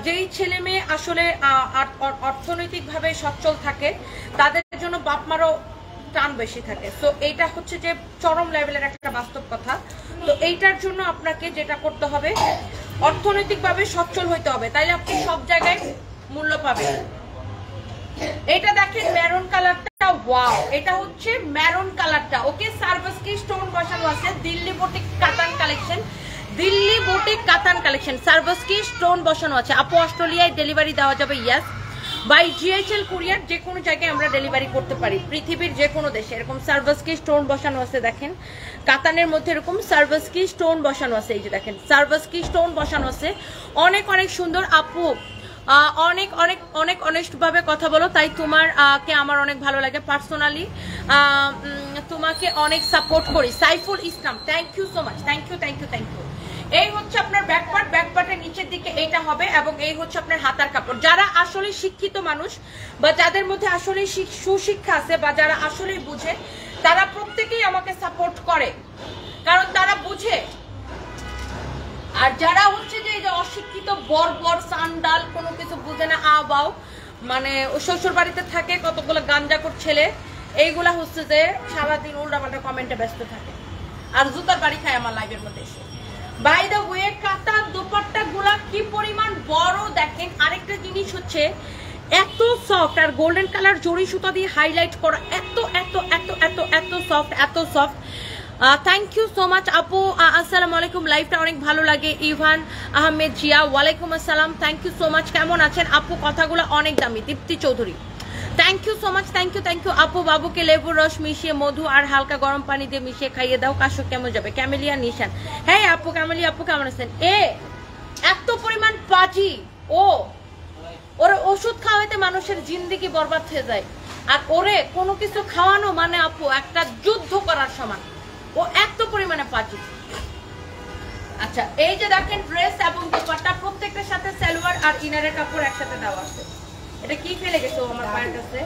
যেই ছেলে মেয়ে আসলে অর্থনৈতিকভাবে সচ্ছল থাকে, তাদের জন্য বাপ মারও টান বেশি থাকে। তো এইটা হচ্ছে যে চরম লেভেলের একটা বাস্তব কথা। তো এইটার জন্য আপনাকে যেটা করতে হবে অর্থনৈতিকভাবে সচ্ছল হইতে হবে, তাইলে আপনি সব জায়গায় মূল্য পাবেন। এটা দেখেন মেরুন কালারটা ওয়াও এটা হচ্ছে মেরুন কালারটা ওকে সার্ভিস কি? স্টোন বসানো আছে। Delhi boutique katan collection Delhi boutique katan collection service কি? স্টোন বসানো আছে। আপু, অস্ট্রেলিয়ায় ডেলিভারি দেওয়া যাবে ইয়াস বাই জিএইচএল কুরিয়ার যে কোনো জায়গায় আমরা ডেলিভারি করতে পারি। পৃথিবীর যে কোনো দেশে। এরকম সার্ভিস কি স্টোন বসানো আছে, দেখেন। কাতানের মধ্যে এরকম সার্ভিস কি স্টোন বসানো আছে, এই যে দেখেন। সার্ভিস কি স্টোন বসানো আছে। অনেক অনেক সুন্দর। আপু অনেক অনেক অনেক অনেস্ট ভাবে কথা বলো। তাই তোমার কে আমার অনেক ভালো লাগে। পার্সোনালি তোমাকে অনেক সাপোর্ট করি। Saiful Islam thank you so much thank you thank you thank you এই হচ্ছে আপনার ব্যাকপার্ট ব্যাকপার্টের নিচের দিকে এইটা হবে এবং এই হচ্ছে আপনার হাতার কাপড়। যারা আসলে শিক্ষিত মানুষ বা যাদের মধ্যে আসলে সুশিক্ষা আছে বা যারা আসলে বুঝে, তারা প্রত্যেকেই আমাকে সাপোর্ট করে। কারণ তারা বুঝে। আর যারা হচ্ছে যে অশিক্ষিত বর্বর সান্ডাল, কোনো কিছু বুঝে না আবাও মানে শ্বশুর বাড়িতে থাকে, কতগুলো গাঞ্জাকর ছেলে, এইগুলা হচ্ছে যে সারাদিন উল্টাপাল্টা কমেন্টে ব্যস্ত থাকে। আর জুতার বাড়ি খায় আমার লাইভের মধ্যে এসে। বাই দ্য ওয়ে কাতা দোপাট্টা গুলা কি পরিমাণ বড় দেখেন। আরেকটা জিনিস হচ্ছে, এত সফট আর গোল্ডেন কালার জড়ি সুতা দিয়ে হাইলাইট করা, এত এত এত এত এত সফট এত soft thank you so much আপু আসসালামু আলাইকুম। লাইফটা অনেক ভালো লাগে। ইভান আহমেদ জিয়া, ওয়ালাইকুম আসসালাম। থ্যাংক ইউ সো মাচ কেমন আছেন? আপু, কথাগুলো অনেক দামি। Dipti Chowdhury. Thank you so much thank you thank you আপু বাবুকে লেবুর রস মিশিয়ে মধু আর হালকা গরম পানি দিয়ে মিশিয়ে খাইয়ে দাও। কাশো কেমন যাবে? ক্যামেলিয়া নিশান হ্যাঁ আপু ক্যামেলিয়া আপু কেমন আছেন? এ, এত পরিমাণ পাজি। ও, ওরে ওষুধ খাওয়াইতে মানুষের জিন্দিগি বরবাদ হয়ে যায়। আর ওরে, কোনো কিছু খাওয়ানো মানে আপু একটা যুদ্ধ করার সমান। ও এত পরিমাণে পাজি। আচ্ছা এই যে দেখেন ড্রেস এবং দোপাট্টা প্রত্যেকটার সাথে সালোয়ার আর ইনারের কাপড় একসাথে দেওয়া আছে। এটা কি ফেলে গেছো আমার পায়ের কাছে?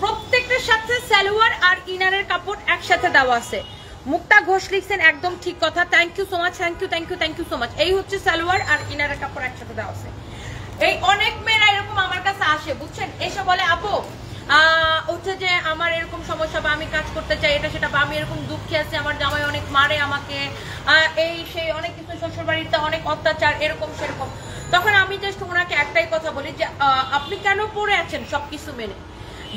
প্রত্যেকটার সাথে সালোয়ার আর ইনারের কাপড় একসাথে দেওয়া আছে। মুক্তা ঘোষ লিখছেন, একদম ঠিক কথা। Thank you so much thank you thank you thank you so much এই হচ্ছে সালোয়ার আর ইনারের কাপড় একসাথে দেওয়া আছে। এই অনেক মেয়েরা এরকম আমার কাছে আসে, বুঝছেন? এসে বলে, আপু হচ্ছে যে আমার এরকম সমস্যা বা আমি কাজ করতে চাই, এটা সেটা, বা আমি এরকম দুঃখী আছি, আমার জামাই অনেক মারে আমাকে এই সেই অনেক কিছু শ্বশুর বাড়িতে অনেক অত্যাচার, এরকম, সেরকম। তখন আমি জাস্ট ওনাকে একটাই কথা বলি যে আপনি কেন পড়ে আছেন সবকিছু মেনে?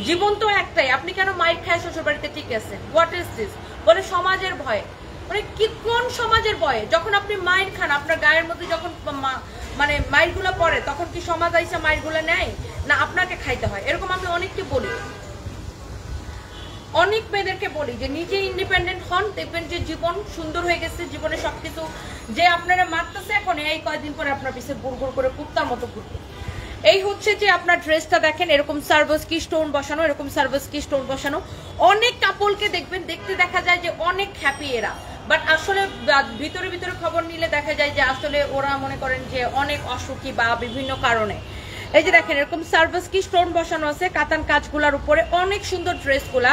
জীবন তো একটাই, আপনি কেন মাইক খায় শ্বশুর বাড়িতে ঠিক আছে? হোয়াট ইজ দিস বলে সমাজের ভয়ে। মানে কি কোন সমাজের ভয়ে? যখন আপনি মাইর খান, আপনার গায়ের মধ্যে যখন মানে মাইরগুলো পড়ে, তখন কি সমাজ আইসা মাইরগুলো নেয়? না, আপনাকে খাইতে হয়। এরকম আমি অনেককে বলি। অনেক মেয়েদেরকে বলি যে, নিজে ইন্ডিপেন্ডেন্ট হন, দেখবেন যে জীবন সুন্দর হয়ে গেছে, জীবনে সবকিছু। যে আপনারা মারতেছে এখন, এই কয়দিন পরে আপনার পিছিয়ে গুড় করে কুত্তার মতো ঘুরবে। এই হচ্ছে যে আপনার ড্রেসটা দেখেন, এরকম সার্ভিস কি স্টোন বসানো, এরকম সার্ভিস কি স্টোন বসানো। অনেক কাপলকে দেখবেন, দেখতে দেখা যায় যে অনেক হ্যাপি এরা। বাট আসলে ভিতরে ভিতরে খবর নিলে দেখা যায় যে আসলে ওরা মনে করেন যে অনেক অসুখী বা বিভিন্ন কারণে। এই যে দেখেন, এরকম সার্ভিস কি স্টোন বসানো আছে, কাতান কাজগুলার উপরে। অনেক সুন্দর ড্রেসগুলা।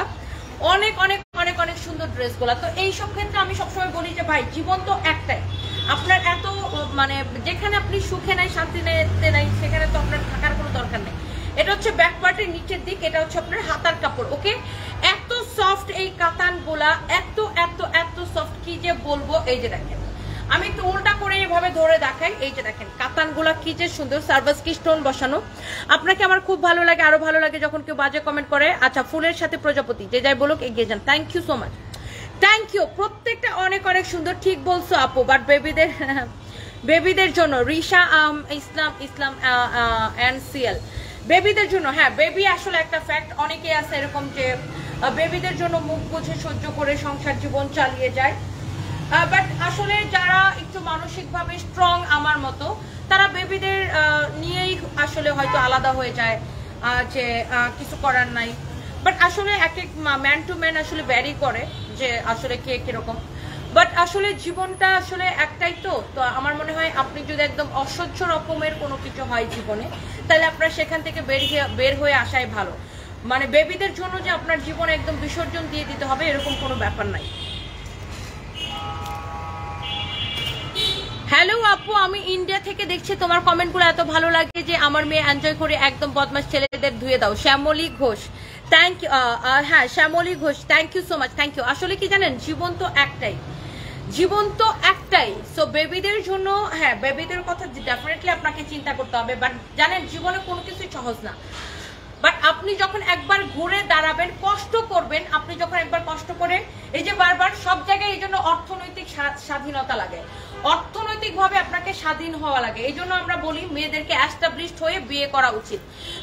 অনেক অনেক অনেক অনেক সুন্দর ড্রেসগুলা। তো এইসব ক্ষেত্রে আমি সবসময় বলি যে, ভাই, জীবন তো একটাই। আপনার এত মানে যেখানে আপনি সুখে নাই, শান্তিতে নাই, সেখানে তো আপনার থাকার কোনো দরকার নেই। এটা হচ্ছে ব্যাক পার্টের নিচের দিক, এটা হচ্ছে আপনার হাতার কাপড়, ওকে? এত সফট এই কাতান গোলা এত এত এত সফট কি যে বলব? এই যে দেখেন। আমি একটু উল্টা করে এভাবে ধরে দেখাই। এই যে দেখেন, কাতানগুলা কি যে সুন্দর, সার্ভাস কি স্টোন বসানো। আপনাকে আমার খুব ভালো লাগে, আরও ভালো লাগে যখন কেউ বাজে কমেন্ট করে। আচ্ছা ফুলের সাথে প্রজাপতি, যে যাই বলুক, এগিয়ে যান। Thank you so much thank you প্রত্যেকটা অনেক অনেক সুন্দর, ঠিক বলছো আপু বাট বেবিদের বেবিদের জন্য, রিশা ইসলাম ইসলাম অ্যান্ড সিএল বেবিদের জন্য হ্যাঁ বেবি আসলে একটা ফ্যাক্ট অনেকে আছে এরকম যে বেবিদের জন্য মুখ বুঝে সহ্য করে সংসার জীবন চালিয়ে যায়। বাট আসলে যারা একটু মানসিকভাবে স্ট্রং আমার মতো, তারা বেবিদের নিয়েই আসলে হয়তো আলাদা হয়ে যায় যে কিছু করার নাই। বাট আসলে এক এক ম্যান টু ম্যান আসলে ব্যারি করে যে আসলে কে কীরকম। বাট আসলে জীবনটা আসলে একটাই তো। তো আমার মনে হয় আপনি যদি একদম অসহ্য রকমের কোনো কিছু হয় জীবনে, তাহলে আপনার সেখান থেকে বের হয়ে- বের হয়ে আসাই ভালো। মানে বেবিদের জন্য যে আপনার জীবনে একদম বিসর্জন দিয়ে দিতে হবে, এরকম কোনো ব্যাপার নাই। হ্যালো আপু, আমি ইন্ডিয়া থেকে দেখছি, তোমার কমেন্টগুলো এত ভালো লাগে যে আমার মেয়ে এনজয় করে একদম বদমাস ছেলেদের ধুয়ে দাও। শ্যামলী ঘোষ থ্যাংক ইউ হ্যাঁ Shyamoli Ghosh thank you so much thank you আসলে কি জানেন, জীবন তো একটাই। জীবন তো একটাই। সো বেবিদের জন্য হ্যাঁ বেবিদের কথা ডেফিনেটলি আপনাকে চিন্তা করতে হবে বাট জানেন, জীবনে কোনো কিছুই সহজ না। বাট আপনি যখন একবার ঘুরে দাঁড়াবেন, কষ্ট করবেন, আপনি যখন একবার কষ্ট করেন এই যে বারবার সব জায়গায় এই জন্য অর্থনৈতিক স্বা- স্বাধীনতা লাগে। অর্থনৈতিকভাবে আপনাকে স্বাধীন হওয়া লাগে। এই জন্য আমরা বলি, মেয়েদেরকে অ্যাস্টাবলিশড হয়ে বিয়ে করা উচিত।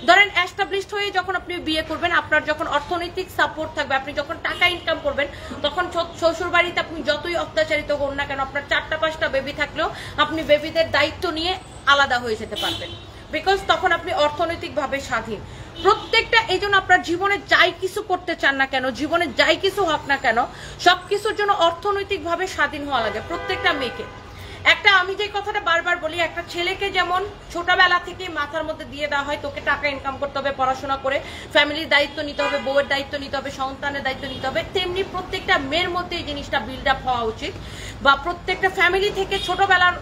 ধরেন অ্যাস্টাবলিশড হয়ে যখন আপনি বিয়ে করবেন, আপনার যখন অর্থনৈতিক সাপোর্ট থাকবে, আপনি যখন টাকা ইনকাম করবেন, তখন শ্বশুর বাড়িতে আপনি যতই অত্যাচারিত করুন না কেন, আপনার চারটা পাঁচটা বেবি থাকলেও আপনি বেবিদের দায়িত্ব নিয়ে আলাদা হয়ে যেতে পারবেন। বিকজ তখন আপনি অর্থনৈতিকভাবে স্বাধীন। প্রত্যেকটা, এই জন্য আপনার জীবনে যাই কিছু করতে চান না কেন, জীবনে যাই কিছু হোক না কেন, সবকিছুর জন্য অর্থনৈতিকভাবে স্বাধীন হওয়া লাগে প্রত্যেকটা মেয়েকে। একটা, আমি যে কথাটা বারবার বলি, একটা ছেলেকে যেমন ছোটবেলা থেকে মাথার মধ্যে দিয়ে দেওয়া হয়, তোকে টাকা ইনকাম করতে হবে, পড়াশোনা করে, ফ্যামিলির দায়িত্ব নিতে হবে, বউয়ের দায়িত্ব নিতে হবে, সন্তানের দায়িত্ব নিতে হবে, তেমনি প্রত্যেকটা মেয়ের মধ্যে এই জিনিসটা বিল্ড আপ হওয়া উচিত। বা প্রত্যেকটা ফ্যামিলি থেকে ছোটবেলার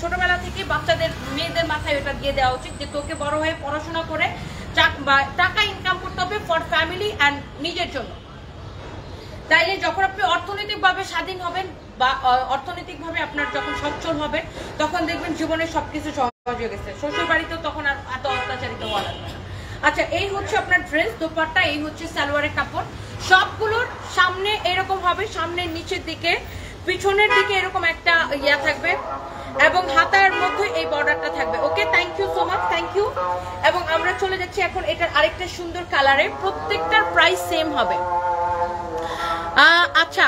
ছোটবেলা থেকে বাচ্চাদের, মেয়েদের মাথায় এটা দিয়ে দেওয়া উচিত যে তোকে বড় হয়ে পড়াশোনা করে বা টাকা ইনকাম করতে হবে ফর ফ্যামিলি অ্যান্ড নিজের জন্য। তাইলে যখন আপনি অর্থনৈতিকভাবে স্বাধীন হবেন বা অর্থনৈতিকভাবে আপনার যখন সচ্ছল হবে, তখন দেখবেন জীবনে সবকিছু সহজ হয়ে গেছে। শ্বশুর বাড়িতেও তখন আর এত অত্যাচারিত হওয়া লাগবে আচ্ছা এই হচ্ছে আপনার ড্রেস দোপাট্টা, এই হচ্ছে সালোয়ারের কাপড়। সবগুলোর সামনে এরকম হবে, সামনের নিচের দিকে, পিছনের দিকে এরকম একটা ইয়া থাকবে এবং হাতার মধ্যে এই বর্ডারটা থাকবে। Okay thank you so much thank you এবং আমরা চলে যাচ্ছি এখন এটার আরেকটা সুন্দর কালারে প্রত্যেকটার প্রাইস সেম হবে। আচ্ছা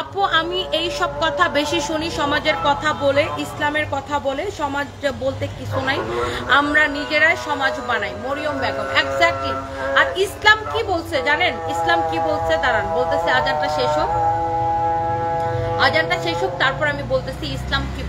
আপু, আমি এই সব কথা বেশি শুনি সমাজের কথা বলে, ইসলামের কথা বলে, সমাজ বলতে কিছু নাই। আমরা নিজেরাই সমাজ বানাই, মরিয়ম বেগম এক্স্যাক্টলি আর ইসলাম কি বলছে জানেন? ইসলাম কি বলছে? দাঁড়ান, বলতেছে আজানটা শেষ হোক। আজানটা শেষ হোক, তারপর আমি বলতেছি ইসলাম কি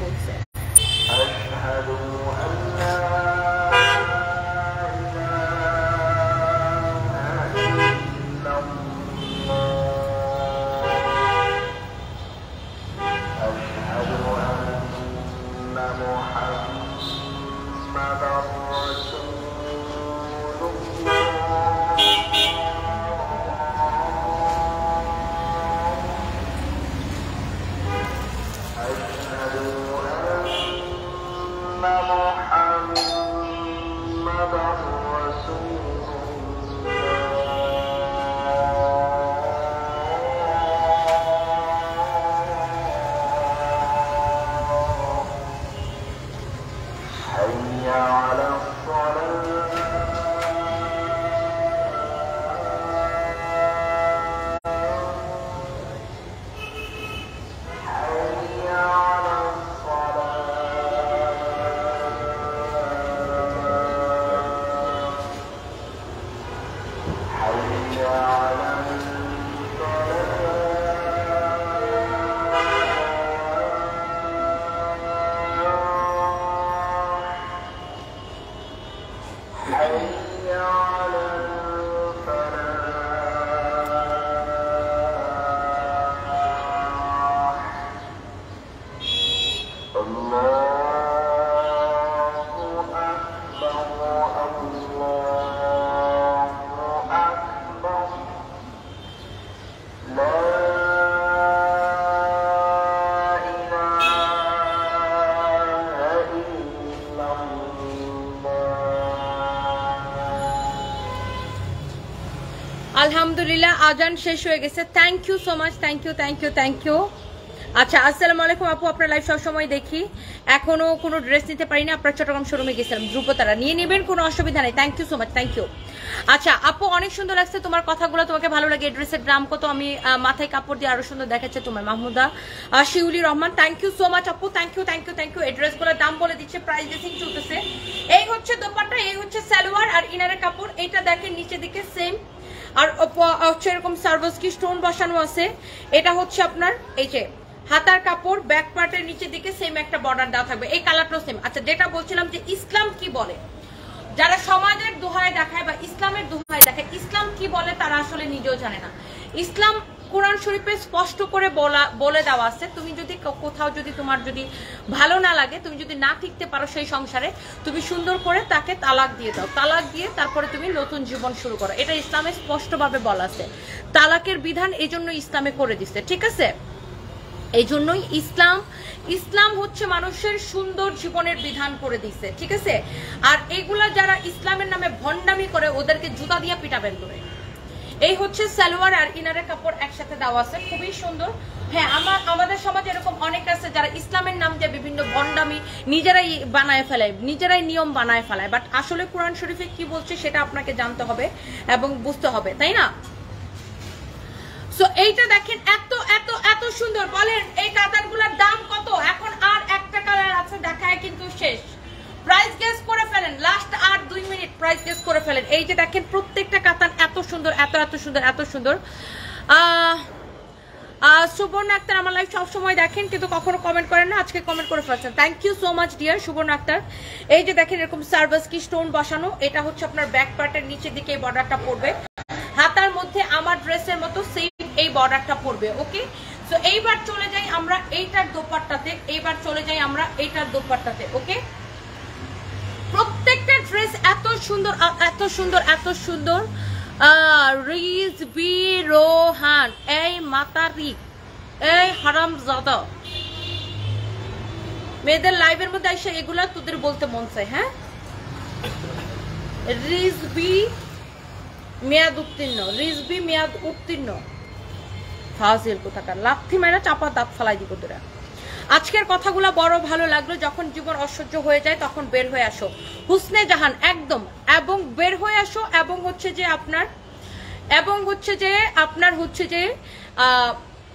আজান শেষ হয়ে গেছে। Thank you so much thank you thank you thank you আচ্ছা আসসালামু আলাইকুম আপু, আপনার লাইভ সবসময় দেখি। এখনও কোনো ড্রেস নিতে পারিনি, আপনার চট্টগ্রাম শোরুমে গেছিলাম। ধ্রুপতারা, নিয়ে নেবেন, কোনো অসুবিধা নেই। Thank you so much thank you আচ্ছা আপু, অনেক সুন্দর লাগছে তোমার কথাগুলো, তোমাকে ভালো লাগে ড্রেসের দাম কত? আমি মাথায় কাপড় দিয়ে আরও সুন্দর দেখাচ্ছে তোমার Mahmuda. Shiuli Rahman thank you so much আপু thank you thank you thank you এই ড্রেসগুলোর দাম বলে দিচ্ছে প্রাইস ড্রেসিং চলতেছে। এই হচ্ছে দোপাট্টা, এই হচ্ছে সালোয়ার আর ইনারের কাপড়। এটা দেখেন নিচে দিকে সেম আর হচ্ছে এরকম সার্ভাস কি স্টোন বসানো আছে। এটা হচ্ছে আপনার, এই যে, হাতার কাপড় ব্যাক পার্টের নিচের দিকে সেম একটা বর্ডার দেওয়া থাকবে। এই কালারটাও সেম আচ্ছা যেটা বলছিলাম যে ইসলাম কি বলে? যারা সমাজের দোহায় দেখায় বা ইসলামের দোহায় দেখায়, ইসলাম কি বলে তারা আসলে নিজেও জানে না। ইসলাম কোরআন শরীফে স্পষ্ট করে বলা, বলে দেওয়া আছে। তুমি যদি কোথাও যদি তোমার যদি ভালো না লাগে, তুমি যদি না টিকতে পারো সেই সংসারে তুমি সুন্দর করে তাকে তালাক দিয়ে দাও। তালাক দিয়ে তারপরে তুমি নতুন জীবন শুরু করো। এটা ইসলামে স্পষ্টভাবে বলা আছে। তালাকের বিধান এই জন্য ইসলামে করে দিছে, ঠিক আছে? এই জন্যই ইসলাম ইসলাম হচ্ছে মানুষের সুন্দর জীবনের বিধান করে দিছে, ঠিক আছে? আর এগুলা যারা ইসলামের নামে ভণ্ডামি করে, ওদেরকে জুতা দিয়ে পিটাবেন করে। এই হচ্ছে সালোয়ার আর ইনারের কাপড় একসাথে দেওয়া আছে, খুবই সুন্দর। হ্যাঁ আমার, আমাদের সমাজে এরকম অনেক আছে যারা ইসলামের নাম দিয়ে বিভিন্ন ভণ্ডামি নিজেরাই বানায় ফেলায়, নিজেরাই নিয়ম বানায় ফেলায়। বাট আসলে কোরআন শরীফে কি বলছে সেটা আপনাকে জানতে হবে এবং বুঝতে হবে, তাই না? সো এইটা দেখেন, এত এত এত সুন্দর। বলেন, এই কাতানগুলোর দাম কত? এখন আর একটা কালার আছে, দেখায় কিন্তু শেষ। প্রাইস গেস করে ফেলেন লাস্ট আর দুই মিনিট প্রাইস গেস করে ফেলেন। এই যে দেখেন, প্রত্যেকটা কাতান এত সুন্দর, এত এত সুন্দর এত সুন্দর। সুবর্ণ আক্তার আমার লাইফ সবসময় দেখেন, কিন্তু কখনো কমেন্ট করেন না, আজকে কমেন্ট করে ফেলছেন। Thank you so much dear Subarna Akter. এই যে দেখেন, এরকম সার্ভাস কি স্টোন বসানো, এটা হচ্ছে আপনার ব্যাক পার্টের নিচের দিকে বর্ডারটা পড়বে। হাতার মধ্যে আমার ড্রেসের মতো সেম এই বর্ডারটা পড়বে ওকে তো এইবার চলে যাই আমরা এইটার দোপাট্টাতে, এইবার চলে যাই আমরা এইটার দোপাট্টাতে ওকে প্রত্যেকটা ড্রেস এত সুন্দর এত সুন্দর এত সুন্দর। রিজ বি রোহান, এই মাতারি, এই হারাম জাদা মেয়েদের লাইভের মধ্যে এসে এগুলা তোদের বলতে মন চায় হ্যাঁ? রিজবি মেয়াদ উত্তীর্ণ রিজবি মেয়াদ উত্তীর্ণ। ফাজিল কোথাকার, লাথি মেরা চাপা দাঁত ফালাই দিব তোরা। আজকের কথাগুলো বড় ভালো লাগল। যখন জীবন অসহ্য হয়ে যায়, তখন বের হয়ে আসো। হুসনে জাহান, একদম। এবং বের হয়ে আসো, এবং হচ্ছে যে আপনার, এবং হচ্ছে যে আপনার হচ্ছে যে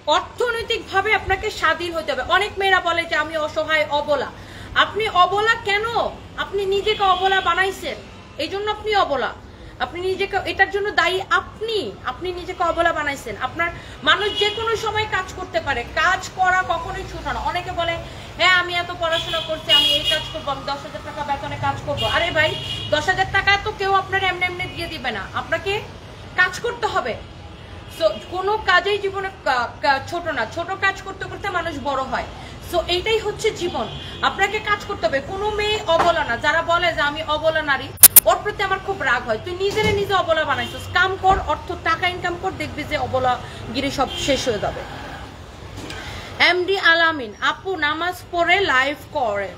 অর্থনৈতিকভাবে আপনাকে স্বাধীন হতে হবে। অনেক মেয়েরা বলে যে, আমি অসহায়, অবলা। আপনি অবলা কেন? আপনি নিজেকে অবলা বানাইছেন। এই জন্য আপনি অবলা। আপনি নিজেকে, এটার জন্য দায়ী আপনি। আপনি নিজেকে অবলা বানাইছেন। আপনার মানুষ যে কোনো সময় কাজ করতে পারে। কাজ করা কখনোই ছোট না। অনেকে বলে হ্যাঁ আমি এত পড়াশোনা করছি, আমি এই কাজ করব, আমি দশ হাজার টাকা বেতনে কাজ করব। আরে ভাই, দশ হাজার টাকা তো কেউ আপনার এমনি এমনি দিয়ে দিবে না। আপনাকে কাজ করতে হবে। সো কোনো কাজেই জীবনে ছোট না। ছোট কাজ করতে করতে মানুষ বড় হয়। সো এইটাই হচ্ছে জীবন। আপনাকে কাজ করতে হবে। কোনো মেয়ে অবলা না। যারা বলে যে, আমি অবলা নারী ওর প্রতি আমার খুব রাগ হয়। তুই নিজেরে নিজে অবলা বানাইছিস। কাম কর, অর্থ, টাকা ইনকাম কর, দেখবি যে অবলা গিরি সব শেষ হয়ে যাবে। এমডি আলামিন, আপু নামাজ পড়ে লাইভ করে।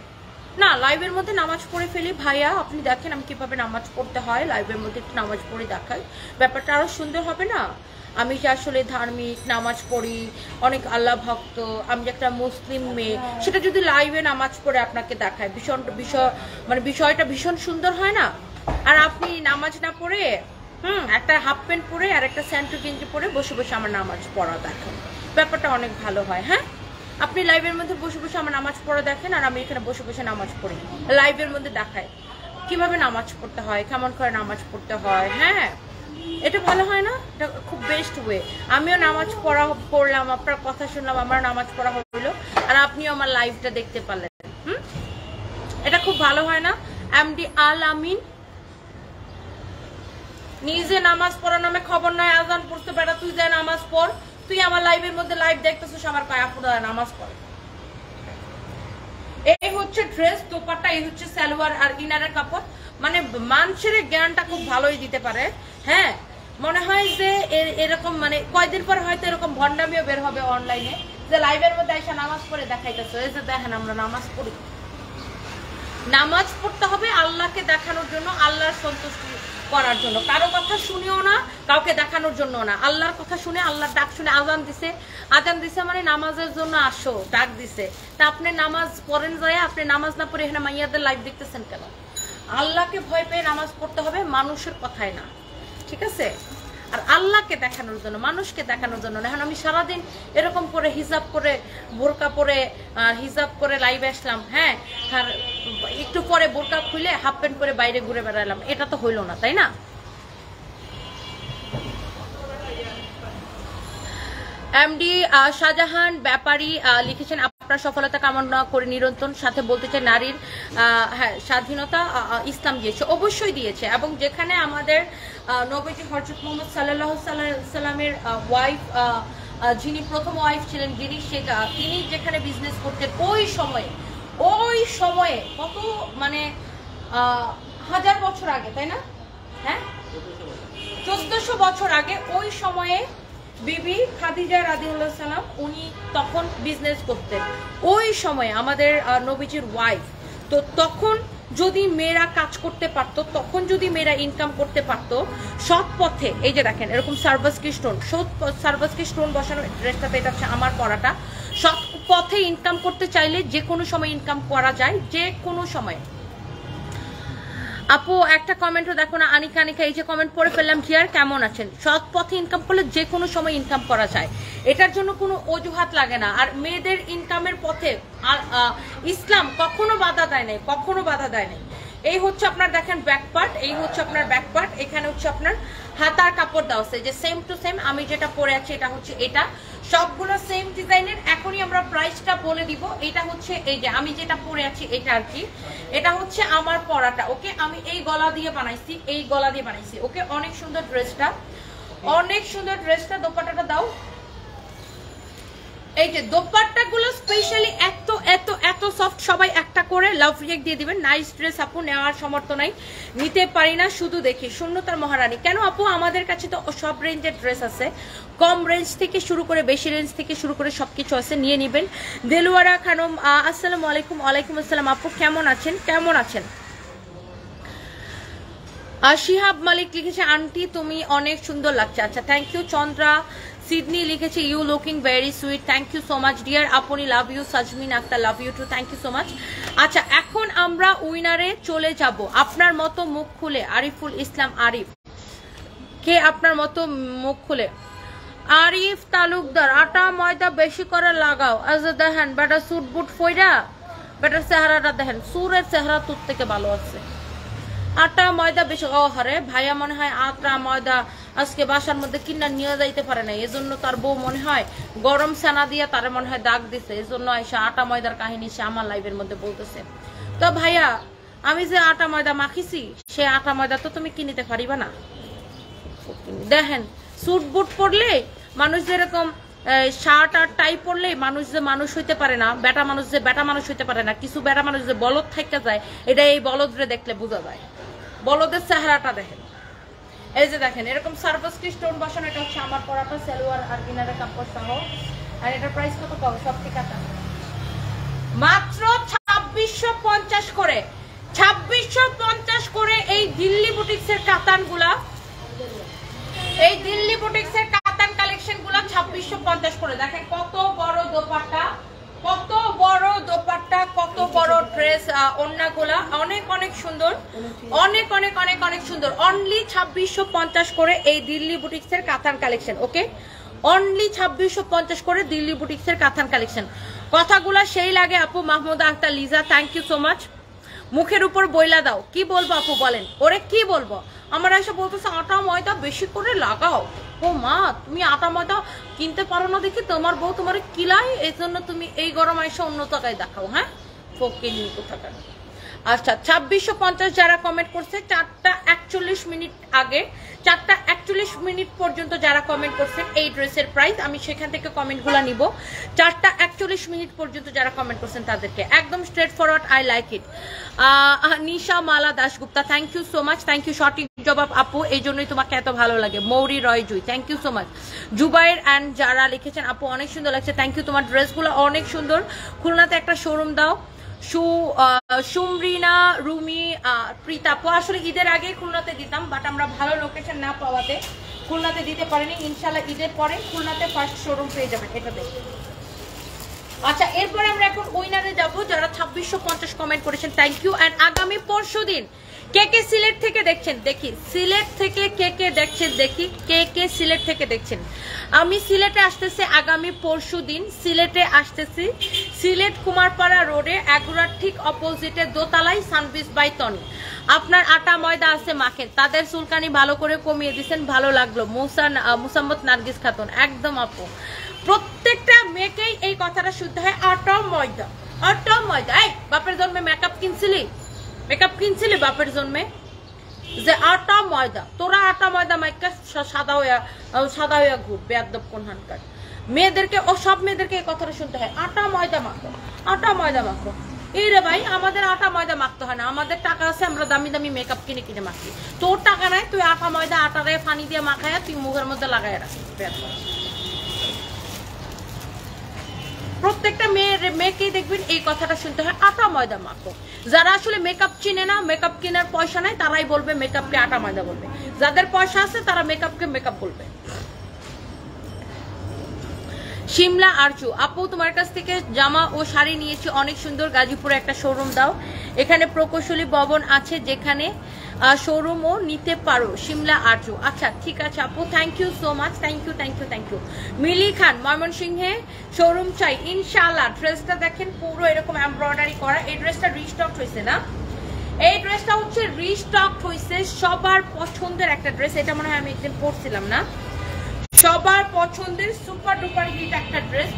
না লাইভের মধ্যে নামাজ পড়ে ফেলি। ভাইয়া, আপনি দেখেন আমি কীভাবে নামাজ পড়তে হয়। লাইভের মধ্যে একটু নামাজ পড়ে দেখাই। ব্যাপারটা আরও সুন্দর হবে না? আমি যে আসলে ধার্মিক, নামাজ পড়ি, অনেক আল্লাহ ভক্ত, আমি যে একটা মুসলিম মেয়ে। সেটা যদি লাইভে নামাজ পড়ে আপনাকে দেখায়, ভীষণ বিষয় মানে বিষয়টা ভীষণ সুন্দর হয় না? আর আপনি নামাজ না পড়ে, হুম, একটা হাফ প্যান্ট পরে আর একটা স্যান্টু গেঞ্জি পরে বসে বসে আমার নামাজ পড়া দেখেন। ব্যাপারটা অনেক ভালো হয় হ্যাঁ? আপনি লাইভের মধ্যে বসে বসে আমার নামাজ পড়া দেখেন আর আমি এখানে বসে বসে নামাজ পড়ি। লাইভের মধ্যে দেখায়। কীভাবে নামাজ পড়তে হয়, কেমন করে নামাজ পড়তে হয় হ্যাঁ? এটা ভালো হয় না? এটা খুব বেস্ট ওয়ে আমিও নামাজ পড়া পড়লাম, আপনার কথা শুনলাম, আমার নামাজ পড়া হলো আর আপনিও আমার লাইভটা দেখতে পারলেন, হুম? এটা খুব ভালো হয় না? এমডি আল আমিন নিজে নামাজ পড়ার নামে খবর নয় আজান পড়তে বেড়া তুই যা নামাজ পড়। তুই আমার লাইভের মধ্যে লাইভ দেখতেছিস, আমার কয়া পুরা নামাজ পড়ে। এই হচ্ছে ড্রেস দোপাট্টা, এই হচ্ছে সালোয়ার আর ইনারের কাপড়। মানে মানুষের জ্ঞানটা খুব ভালোই দিতে পারে হ্যাঁ? মনে হয় যে এরকম মানে কয়দিন পর হয়তো এরকম ভন্ডামিও বের হবে অনলাইনে যে লাইভের মধ্যে এসে নামাজ পড়ে দেখাইতেছে, এই যে দেখেন আমরা নামাজ পড়ি। নামাজ পড়তে হবে আল্লাহকে দেখানোর জন্য, আল্লাহর সন্তুষ্টি করার জন্য। কারও কথা শুনেও না, কাউকে দেখানোর জন্য না। আল্লাহর কথা শুনে আল্লাহর ডাক শুনে আজান দিছে। আজান দিছে মানে নামাজের জন্য আসো, ডাক দিছে। তা আপনি নামাজ পড়েন যায়, আপনি নামাজ না পড়ে এখানে মাইয়াদের লাইভ দেখতেছেন কেন? আল্লাহকে ভয় পেয়ে নামাজ পড়তে হবে মানুষের কথায় না। ঠিক আছে? আর আল্লাহকে দেখানোর জন্য, মানুষকে দেখানোর জন্য। এখন আমি সারাদিন এরকম করে হিজাব করে, বোরকা পরে হিজাব করে লাইভে আসলাম হ্যাঁ? আর একটু পরে বোরকা খুলে হাফ প্যান্ট পরে বাইরে ঘুরে বেড়ালাম। এটা তো হইল না, তাই না? এমডি শাহজাহান ব্যাপারী লিখেছেন আপনার সফলতা কামনা করে নিরন্তর সাথে বলতে চাই, নারীর হ্যাঁ স্বাধীনতা ইসলাম দিয়েছে, অবশ্যই দিয়েছে। এবং যেখানে আমাদের নবীজি হজরত মোহাম্মদ সাল্লাহ সাল্লামের ওয়াইফ যিনি প্রথম ওয়াইফ ছিলেন, যিনি শেখ তিনি যেখানে বিজনেস করতেন, ওই সময়ে ওই সময়ে কত মানে হাজার বছর আগে, তাই না? হ্যাঁ? চোদ্দশো বছর আগে, ওই সময়ে বিবি খাদিজা রাদিউল্লাহ সালাম, উনি তখন বিজনেস করতেন। ওই সময়ে আমাদের নবীজির ওয়াইফ তো তখন যদি মেয়েরা কাজ করতে পারতো, তখন যদি মেয়েরা ইনকাম করতে পারতো, সৎ পথে, এই যে দেখেন, এরকম সার্ভাস কি স্টোন সৎ সার্ভাস কি স্টোন বসানো ড্রেসটাতে এটা হচ্ছে আমার পড়াটা সৎ পথে ইনকাম করতে চাইলে যে কোনো সময় ইনকাম করা যায়, যে কোনো সময়। আপু, একটা কমেন্টও দেখো না, আনিকা আনিকা, এই যে কমেন্ট পড়ে ফেললাম জিয়ার কেমন আছেন? সৎ পথে ইনকাম করলে যে কোনো সময় ইনকাম করা যায়। এটার জন্য কোনো অজুহাত লাগে না। আর মেয়েদের ইনকামের পথে ইসলাম কখনো বাধা দেয় নাই, কখনো বাধা দেয় নাই। এই হচ্ছে আপনার, দেখেন ব্যাক পার্ট এই হচ্ছে আপনার ব্যাক পার্ট এখানে হচ্ছে আপনার হাতার কাপড় দেওয়া আছে, যে সেম টু সেম আমি যেটা পরে আছি, এটা হচ্ছে এটা। সবগুলো সেম ডিজাইনের, এখনই আমরা প্রাইসটা বলে দিব। এটা হচ্ছে এই যে, আমি যেটা পরে আছি, এটা আর কি। এটা হচ্ছে আমার পরাটা, ওকে? আমি এই গলা দিয়ে বানাইছি, এই গলা দিয়ে বানাইছি, ওকে? অনেক সুন্দর ড্রেসটা অনেক সুন্দর ড্রেসটা দোপাটাটা দাও। এই যে দোপাট্টা স্পেশালি এত এত এত সফট সবাই একটা করে লাভ রিয়েক্ট দিয়ে দিবেন। নাইস ড্রেস আপু, নেওয়ার সমর্থ নাই। নিতে পারি না, শুধু দেখি। শূন্যতার মহারানী। কেন আপু? আমাদের কাছে তো সব রেঞ্জের ড্রেস আছে। কম রেঞ্জ থেকে শুরু করে, বেশি রেঞ্জ থেকে শুরু করে সবকিছু আছে, নিয়ে নিবেন। দেলুয়ারা খানম আসসালামু আলাইকুম, ওয়ালাইকুম আসসালাম। আপু, কেমন আছেন? কেমন আছেন? শিহাব মালিক লিখেছে, আন্টি, তুমি অনেক সুন্দর লাগছে। আচ্ছা থ্যাংক ইউ চন্দ্রা। সিডনি লিখেছে you looking very sweet thank you so much dear আপনি love you Sajmin Akter love you too thank you so much আচ্ছা এখন আমরা উইনারে চলে যাব। আপনার মতো মুখ খুলে, আরিফুল ইসলাম, আরিফ। কে আপনার মতো মুখ খুলে? আরিফ তালুকদার, আটা, ময়দা বেশি করে লাগাও। আজ দেখেন, বেটা সুট বুট ফইরা বেটার চেহারাটা দেখেন, সুরের চেহারা তোর থেকে ভালো আছে। আটা, ময়দা বেশি ও হরে ভাইয়া মনে হয় আটা, ময়দা আজকে বাসার মধ্যে কিনা নিয়ে যাইতে পারে না। এজন্য তার বউ মনে হয় গরম সেনা দিয়ে তার মনে হয় দাগ দিছে। এজন্য এসে আটা ময়দার কাহিনী সে আমার লাইভের মধ্যে বলতেছে। তো ভাইয়া, আমি যে আটা ময়দা মাখিছি, সে আটা ময়দা তো তুমি কিনিতে পারিবা না। দেখেন স্যুট বুট পরলে মানুষ যেরকম শার্ট আর টাই পরলে মানুষ যে মানুষ হইতে পারে না, বেটা মানুষ যে বেটা মানুষ হইতে পারে না, কিছু বেটা মানুষ যে বলদ থাকতে যায়, এটা এই বলদরে দেখলে বোঝা যায়। বলদের চেহারাটা দেখেন। এই যে দেখেন, এরকম সার্ভাস কি স্টোন বসানো, এটা হচ্ছে আমার পরাটা, সেলোয়ার আর কিনারে কাপড় সহ। আর এটার প্রাইস কত কম সব ঠিক আছে মাত্র ছাব্বিশশো পঞ্চাশ করে। ছাব্বিশশো পঞ্চাশ করে এই দিল্লি বুটিক্সের কাতানগুলা। এই দিল্লি বুটিক্সের কাতান কালেকশনগুলো ছাব্বিশশো পঞ্চাশ করে। দেখেন কত বড় দোপাট্টা। কত বড় দোপাট্টা, কত বড় ড্রেস ওন্নাগুলা অনেক অনেক সুন্দর। অনেক অনেক অনেক অনেক সুন্দর। অনলি ছাব্বিশশো পঞ্চাশ করে এই দিল্লি বুটিক্সের কাতান কালেকশন, ওকে? অনলি ছাব্বিশশো পঞ্চাশ করে দিল্লি বুটিক্সের কাতান কালেকশন। কথাগুলা সেই লাগে, আপু, Mahmuda, Akter, Liza thank you so much মুখের উপর বইলা দাও। কি বলব, আপু, বলেন? ওরে, কি বলব? আমার এসে বলতেছে আটা, ময়দা, বেশি করে লাগাও। ও মা, তুমি আটা ময়দা কিনতে পারো না দেখি তোমার বউ তোমার কিলাই এই জন্য তুমি এই গরম এসে অন্য টাকায় দেখাও হ্যাঁ? ফকির নি কোথাকার। আচ্ছা ছাব্বিশশো পঞ্চাশ যারা কমেন্ট করছে, চারটা একচল্লিশ মিনিট আগে, চারটা একচল্লিশ মিনিট পর্যন্ত যারা কমেন্ট করছেন এই ড্রেসের প্রাইস আমি সেখান থেকে কমেন্টগুলো নিব। চারটা একচল্লিশ মিনিট পর্যন্ত যারা কমেন্ট করছেন তাদেরকে, একদম straightforward I like it Nisha Mala Dasgupta thank you so much thank you সঠিক জবাব, আপু, এই জন্যই তোমাকে এত ভালো লাগে। Mouri Roy Jui thank you so much Jubair and যারা লিখেছেন, আপু, অনেক সুন্দর লাগছে থ্যাংক ইউ তোমার ড্রেসগুলো অনেক সুন্দর। খুলনাতে একটা শোরুম দাও। সুমরিনা, রুমি প্রীতাপু আসলে ঈদের আগে খুলনাতে দিতাম বাট আমরা ভালো লোকেশন না পাওয়াতে খুলনাতে দিতে পারিনি। ইনশাল্লাহ ঈদের পরে খুলনাতে ফার্স্ট শোরুম পেয়ে যাবেন, এটা দেখুন। আচ্ছা এরপরে আমরা এখন উইনারে যাব, যারা ছাব্বিশশো পঞ্চাশ কমেন্ট করেছেন থ্যাংক ইউ অ্যান্ড আগামী পরশু দিন কে কে সিলেট থেকে দেখছেন? দেখি। সিলেট থেকে কে কে দেখছেন? দেখি। কে কে সিলেট থেকে দেখছেন? আমি সিলেটে আসতেছি আগামী পরশু দিন। সিলেটে আসতেছি সিলেট কুমারপাড়া রোডে, এগুড়ার ঠিক অপোজিটে দোতলায় সানবিস বাই তনি। আপনার আটা ময়দা আছে, মাখেন। তাদের চুলকানি ভালো করে কমিয়ে দিছেন, ভালো লাগল। মুসান মুসাম্মদ নার্গিস খাতুন, একদম আপু। প্রত্যেকটা মেয়েকেই এই কথাটা শুদ্ধ হয়, আটা ময়দা আটা ময়দা। এই, বাপের জন্মে মেকআপ কিনছিলি? মেকআপ কিনছিলি বাপের জন্মে? যে আটা ময়দা, তোরা আটা ময়দা মাইকা সাদা হইয়া সাদা হইয়া ঘুর বেয়াদব কোন হানকার। মেয়েদেরকে, ও সব মেয়েদেরকে এই কথাটা শুনতে হয়, আটা ময়দা মাখো, আটা ময়দা মাখো। এই রে ভাই, আমাদের আটা ময়দা মাখতে হয় না, আমাদের টাকা আছে, আমরা দামি দামি মেকআপ কিনে কিনে মাখি। তোর টাকা নাই, তুই আটা ময়দা, আটারে ফানি দিয়ে মাখায়া তুই মুখের মধ্যে লাগাই রাখিস বেয়াদব। প্রত্যেকটা মেয়ের মেয়েকেই দেখবেন এই কথাটা শুনতে হয়, আটা ময়দা মাখো। যারা আসলে মেকআপ চিনে না মেকআপ কেনার পয়সা নাই, তারাই বলবে মেকআপকে আটা ময়দা বলবে। যাদের পয়সা আছে, তারা মেকআপকে মেকআপ বলবে। শিমলা আরচু, আপু তোমার কাছ থেকে জামা ও শাড়ি নিয়েছি, অনেক সুন্দর, গাজীপুরে একটা শোরুম দাও। এখানে প্রকৌশলী ভবন আছে যেখানে শোরুমও নিতে পারো শিমলা আরচু আচ্ছা ঠিক আছে আপু thank you so much thank you thank you thank you Mili Khan, ময়মনসিংহে শোরুম চাই ইনশাল্লাহ ড্রেসটা দেখেন পুরো এরকম এমব্রয়ডারি করা। এই ড্রেসটা রিস্টক হয়েছে না? এই ড্রেসটা হচ্ছে রিস্টক হয়েছে। সবার পছন্দের একটা ড্রেস এটা মনে হয় আমি একদিন পরছিলাম না। সবার পছন্দের সুপার ডুপার হিট একটা ড্রেস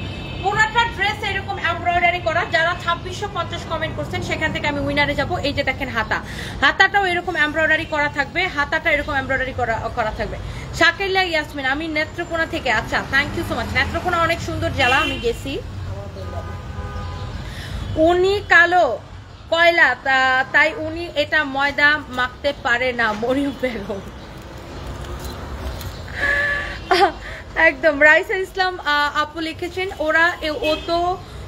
পুরোটা ড্রেস এরকম এমব্রয়ডারি করা, যারা ছাব্বিশশো পঞ্চাশ কমেন্ট করছেন, সেখান থেকে আমি উইনারে যাব। এই যে দেখেন হাতা। হাতাটাও এরকম এমব্রয়ডারি করা থাকবে, হাতাটা এরকম এমব্রয়ডারি করা থাকবে। শাকিল্লা ইয়াসমিন, আমি নেত্রকোনা থেকে। আচ্ছা thank you so much Netrokona অনেক সুন্দর জেলা, আমি গেছি। উনি কালো, কয়লা তাই উনি এটা ময়দা মাখতে পারে না, মরিয়ম বেগম। একদম, রাইসা ইসলাম আপু লিখেছেন, ওরা ও তো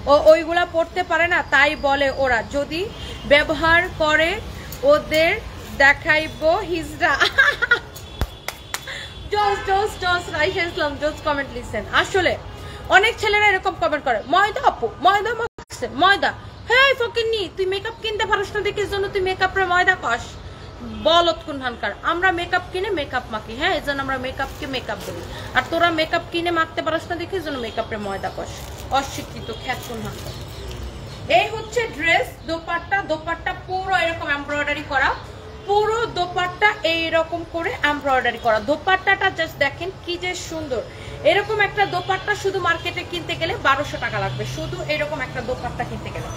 ও- ওইগুলা পড়তে পারে না, তাই বলে ওরা। যদি ব্যবহার করে, ওদের দেখাইবো হিজরা জোস জোস জোস রাইসা ইসলাম জোস কমেন্ট লিখছেন। আসলে, অনেক ছেলেরা এরকম কমেন্ট করে। ময়দা আপু, ময়দা মাখছে ময়দা। হ্যাঁ ফকিন্নি, তুই মেকআপ কিনতে পারস না দেখিস জন্য তুই মেকআপের ময়দা কস বলত হানকার। আমরা মেকআপ কিনে মেকআপ মাখি হ্যাঁ? এই জন্য আমরা মেকআপকে মেকআপ বলি আর তোরা মেকআপ কিনে মাখতে পারস না দেখিস জন্য মেকআপের ময়দা কস অশিক্ষিত খ্যাত হানকার। এই হচ্ছে ড্রেস দোপাট্টা। দোপাট্টা পুরো এরকম এমব্রয়ডারি করা। পুরো দোপাট্টা এইরকম করে এমব্রয়ডারি করা। দোপাট্টাটা জাস্ট দেখেন কি যে সুন্দর। এরকম একটা দোপাট্টা শুধু মার্কেটে কিনতে গেলে বারোশো টাকা লাগবে। শুধু এরকম একটা দোপাট্টা কিনতে গেলে।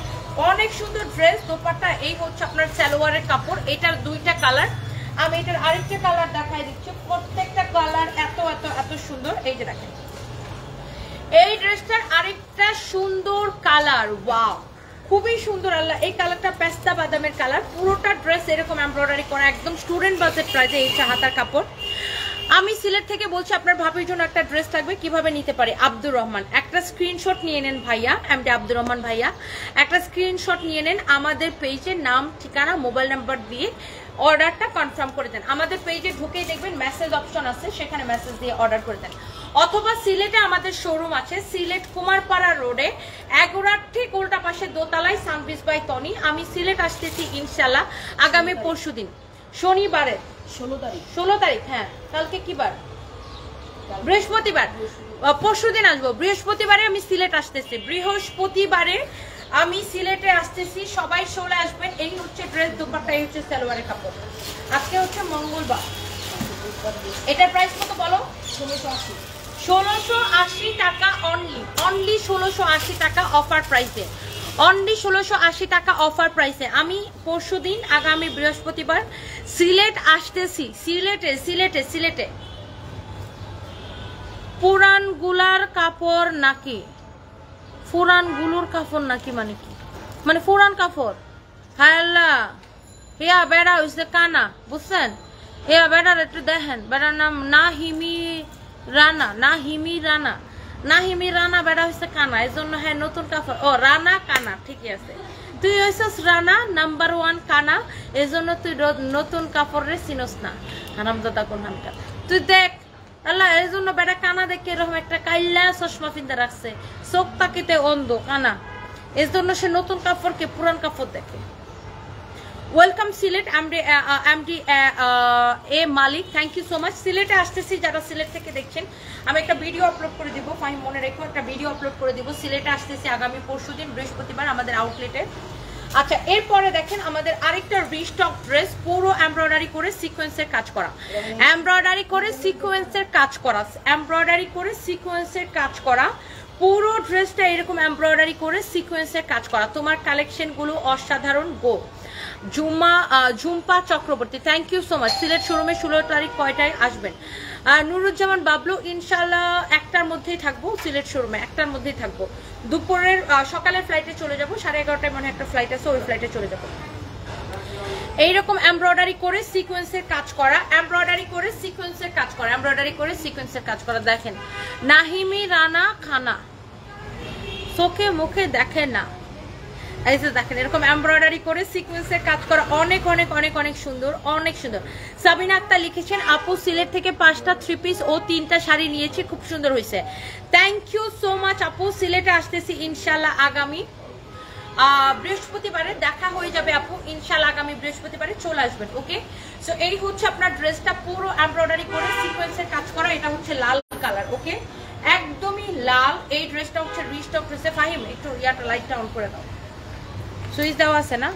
অনেক সুন্দর ড্রেস দোপাট্টা, এই হচ্ছে আপনার সালোয়ারের কাপড়, এটার দুইটা কালার আমি এটার আরেকটা কালার দেখাই দিচ্ছি। প্রত্যেকটা কালার এত এত এত সুন্দর। এই যে দেখেন। এই ড্রেসটার আরেকটা সুন্দর কালার ওয়াও খুবই সুন্দর, আল্লাহ। এই কালারটা পেস্তা বাদামের কালার পুরোটা ড্রেস এরকম এমব্রয়ডারি করা, একদম স্টুডেন্ট বাজেট প্রাইজে এইটা হাতার কাপড়। আমি সিলেট থেকে বলছি, আপনার ভাবির জন্য একটা ড্রেস লাগবে কীভাবে নিতে পারে? আব্দুর রহমান। একটা স্ক্রিনশট নিয়ে নেন ভাইয়া এমডি আব্দুর রহমান ভাইয়া। একটা স্ক্রিনশট নিয়ে নেন, আমাদের পেজে নাম, ঠিকানা মোবাইল নাম্বার দিয়ে অর্ডারটা কনফার্ম করে দেন। আমাদের পেজে ঢুকেই দেখবেন মেসেজ অপশন আছে, সেখানে মেসেজ দিয়ে অর্ডার করে দেন। অথবা সিলেটে আমাদের শোরুম আছে, সিলেট কুমারপাড়া রোডে এগোড়ার ঠিক উল্টা পাশে দোতলায় সানবিস বাই তনি। আমি সিলেট আসতেছি ইনশাল্লাহ আগামী পরশু দিন শনিবারে। ষোলো তারিখ। ষোলো তারিখ হ্যাঁ। কালকে কি বার? বৃহস্পতিবার। পরশু দিন আসব। বৃহস্পতিবারে আমি সিলেট আসতেছি। বৃহস্পতিবারে আমি সিলেটে আসতেছি। সবাই চলে আসবেন। এই হচ্ছে ড্রেস দুপাট্টা এই হচ্ছে সালোয়ারের কাপড়। আজকে হচ্ছে মঙ্গলবার। এটার প্রাইস কত বলো? ষোলোশো আশি। ষোলোশো আশি টাকা অনলি অনলি ষোলোশো আশি টাকা অফার প্রাইসে অনলি ষোলোশো আশি টাকা অফার প্রাইসে। আমি পরশু দিন আগামী বৃহস্পতিবার সিলেট আসতেছি। সিলেটে সিলেটে সিলেটে। পুরানগুলার কাপড় নাকি? ফুরানগুলোর কাপড় নাকি মানে কি? মানে পুরান কাপড়। হায় আল্লাহ। হিয়া বেড়া হইছে কানা, বুঝছেন? হিয়া বেড়ার একটু দেখেন। বেড়ার নাম না হিমি রানা না হিমি রানা। না হিমি রানা বেড়া হইছে কানা এই জন্য হ্যাঁ নতুন কাপড় ও, রানা কানা, ঠিকই আছে। তুই হইছস রানা নাম্বার ওয়ান কানা, এজন্য তুই নতুন কাপড় রে চিনস না। হারামজাদা কোন হানকা তুই দেখ, আল্লাহ এই জন্য বেটা কানা দেখে এরকম একটা চশমা রাখছে। চোখ তাকিতে অন্ধ, কানা। জন্য সে নতুন কাপড়কে পুরান কাপড় দেখে। Welcome Sylhet MD MD A Malik thank you so much সিলেটে আসতেছি, যারা সিলেট থেকে দেখছেন, আমি একটা ভিডিও আপলোড করে দিব। ফাইন মনে রেখো, একটা ভিডিও আপলোড করে দিব। সিলেটে আসতেছি আগামী পরশু দিন, বৃহস্পতিবার, আমাদের আউটলেটে আচ্ছা এরপরে দেখেন, আমাদের আরেকটা রিস্টক ড্রেস পুরো এমব্রয়ডারি করে সিকোয়েন্সের কাজ করা। এমব্রয়ডারি করে সিকোয়েন্সের কাজ করা। এমব্রয়ডারি করে সিকোয়েন্সের কাজ করা। পুরো ড্রেসটা এরকম এমব্রয়ডারি করে সিকোয়েন্সের কাজ করা। তোমার কালেকশনগুলো অসাধারণ গো Jumma Jhumpa Chakraborty. Thank you so much Sylhet শোরুমে ষোলো তারিখ কয়টায় আসবেন? নুরুজ্জামান বাবলু ইনশাল্লাহ একটার মধ্যেই থাকব, সিলেট শোরুমে একটার মধ্যেই থাকব। দুপুরের সকালের ফ্লাইটে চলে যাব, সাড়ে এগারোটায় মনে একটা ফ্লাইট আছে, ওই ফ্লাইটে চলে যাব। এইরকম এমব্রয়ডারি করে সিকোয়েন্সের কাজ করা এমব্রয়ডারি করে সিকোয়েন্সের কাজ করা এমব্রয়ডারি করে সিকোয়েন্সের কাজ করা, দেখেন। নাহিমি রানা খানা। চোখে মুখে দেখে না। এই যে দেখেন, এরকম এমব্রয়ডারি করে সিকোয়েন্সের কাজ করা অনেক অনেক অনেক অনেক সুন্দর অনেক সুন্দর। সাবিনা আক্তার লিখেছেন, আপু, সিলেট থেকে পাঁচটা থ্রি পিস ও তিনটা শাড়ি নিয়েছি, খুব সুন্দর হয়েছে। থ্যাংক ইউ সো মাচ আপু। সিলেটে আসতেছি ইনশাল্লাহ আগামী বৃহস্পতিবারে। দেখা হয়ে যাবে, আপু। ইনশাল্লাহ আগামী বৃহস্পতিবারে চলে আসবেন, ওকে? সো এই হচ্ছে আপনার ড্রেসটা, পুরো এমব্রয়ডারি করে সিকোয়েন্সের কাজ করা। এটা হচ্ছে লাল কালার, ওকে? একদমই লাল। এই ড্রেসটা হচ্ছে রিস্টক ড্রেসে। ফাহিম, একটু ইয়াটা লাইটটা অন করে দাও। সুইচ দেওয়া আছে না?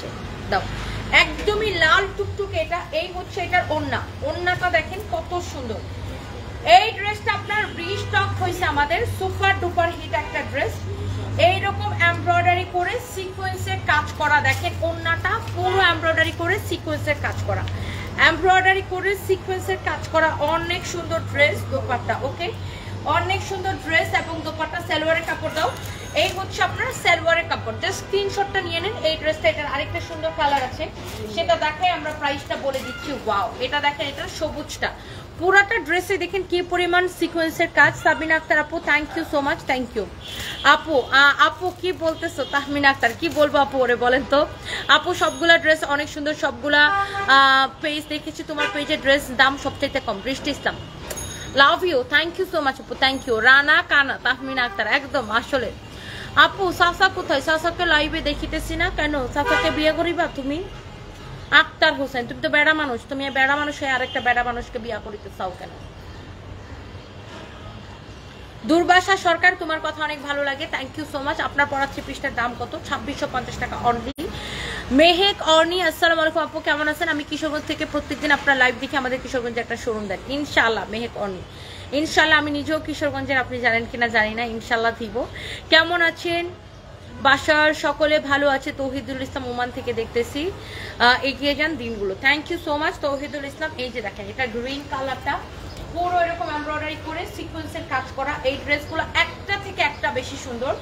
যে, দাও। একদমই লাল টুকটুকে এটা এই হচ্ছে এটার ওন্না ওন্নাটা দেখেন কত সুন্দর। এই ড্রেসটা আপনার রিস্টক হয়েছে আমাদের। সুপার ডুপার হিট একটা ড্রেস এইরকম এমব্রয়ডারি করে সিকোয়েন্সের কাজ করা। দেখেন ওন্নাটা পুরো এমব্রয়ডারি করে সিকোয়েন্সের কাজ করা। এমব্রয়ডারি করে সিকোয়েন্সের কাজ করা অনেক সুন্দর ড্রেস দোপাট্টা ওকে অনেক সুন্দর ড্রেস এবং দোপাট্টা সালোয়ারের কাপড় দাও। এই হচ্ছে আপনার সালোয়ারের কাপড়। জাস্ট স্ক্রিনশটটা নিয়ে নেন। এই ড্রেসটা এটার আরেকটা সুন্দর কালার আছে। সেটা দেখাই আমরা প্রাইসটা বলে দিচ্ছি। ওয়াও এটা দেখেন, এটা সবুজটা। পুরাটা ড্রেসে দেখেন কি পরিমাণ সিকোয়েন্সের কাজ। সাবিনা আক্তার আপু thank you so much thank you আপু আপু কি বলতেছো? তাহমিনা আক্তার, কি বলব আপু ওরে বলেন তো? আপু, সবগুলা ড্রেস অনেক সুন্দর, সবগুলা পেজ দেখেছি। তোমার পেজের ড্রেস দাম সবচাইতে কম। Brishti Islam. Love you thank you so much আপু থ্যাংক ইউ রানা, কানা, তাহমিনা আক্তার, একদম আসলে। আপু সাসা কোথায়? সাসাকে লাইভে দেখিতেছি না কেন? সাসাকে বিয়ে করিবা তুমি? আক্তার হোসেন, তুমি তো বেড়া মানুষ। তুমি বেড়া মানুষ হয়ে আরেকটা বেড়া মানুষকে বিয়া করিতে চাও কেন? দুর্বাসা সরকার, তোমার কথা অনেক ভালো লাগে। থ্যাংক ইউ সো মাচ আপনার পড়া থ্রি পিসটার দাম কত? ছাব্বিশশো পঞ্চাশ টাকা অনলি মেহেক অর্নি আসসালামু আলাইকুম। আপু, কেমন আছেন? আমি কিশোরগঞ্জ থেকে প্রত্যেকদিন আপনার লাইভ দেখে আমাদের কিশোরগঞ্জে একটা শোরুম দেন। ইনশাআল্লাহ, মেহেক অর্নি ইনশাআল্লাহ আমি নিজেও কিশোরগঞ্জের, আপনি জানেন কিনা জানি না ইনশাল্লাহ দিব। কেমন আছেন? বাসার সকলে ভালো আছে? তৌহিদুল ইসলাম ওমান থেকে দেখতেছি। এগিয়ে যান দিনগুলো। Thank you so much Tauhidul Islam. এই যে দেখেন, এটা গ্রিন কালারটা পুরো এরকম এমব্রয়ডারি করে সিকোয়েন্সের কাজ করা এই ড্রেসগুলো একটা থেকে একটা বেশি সুন্দর।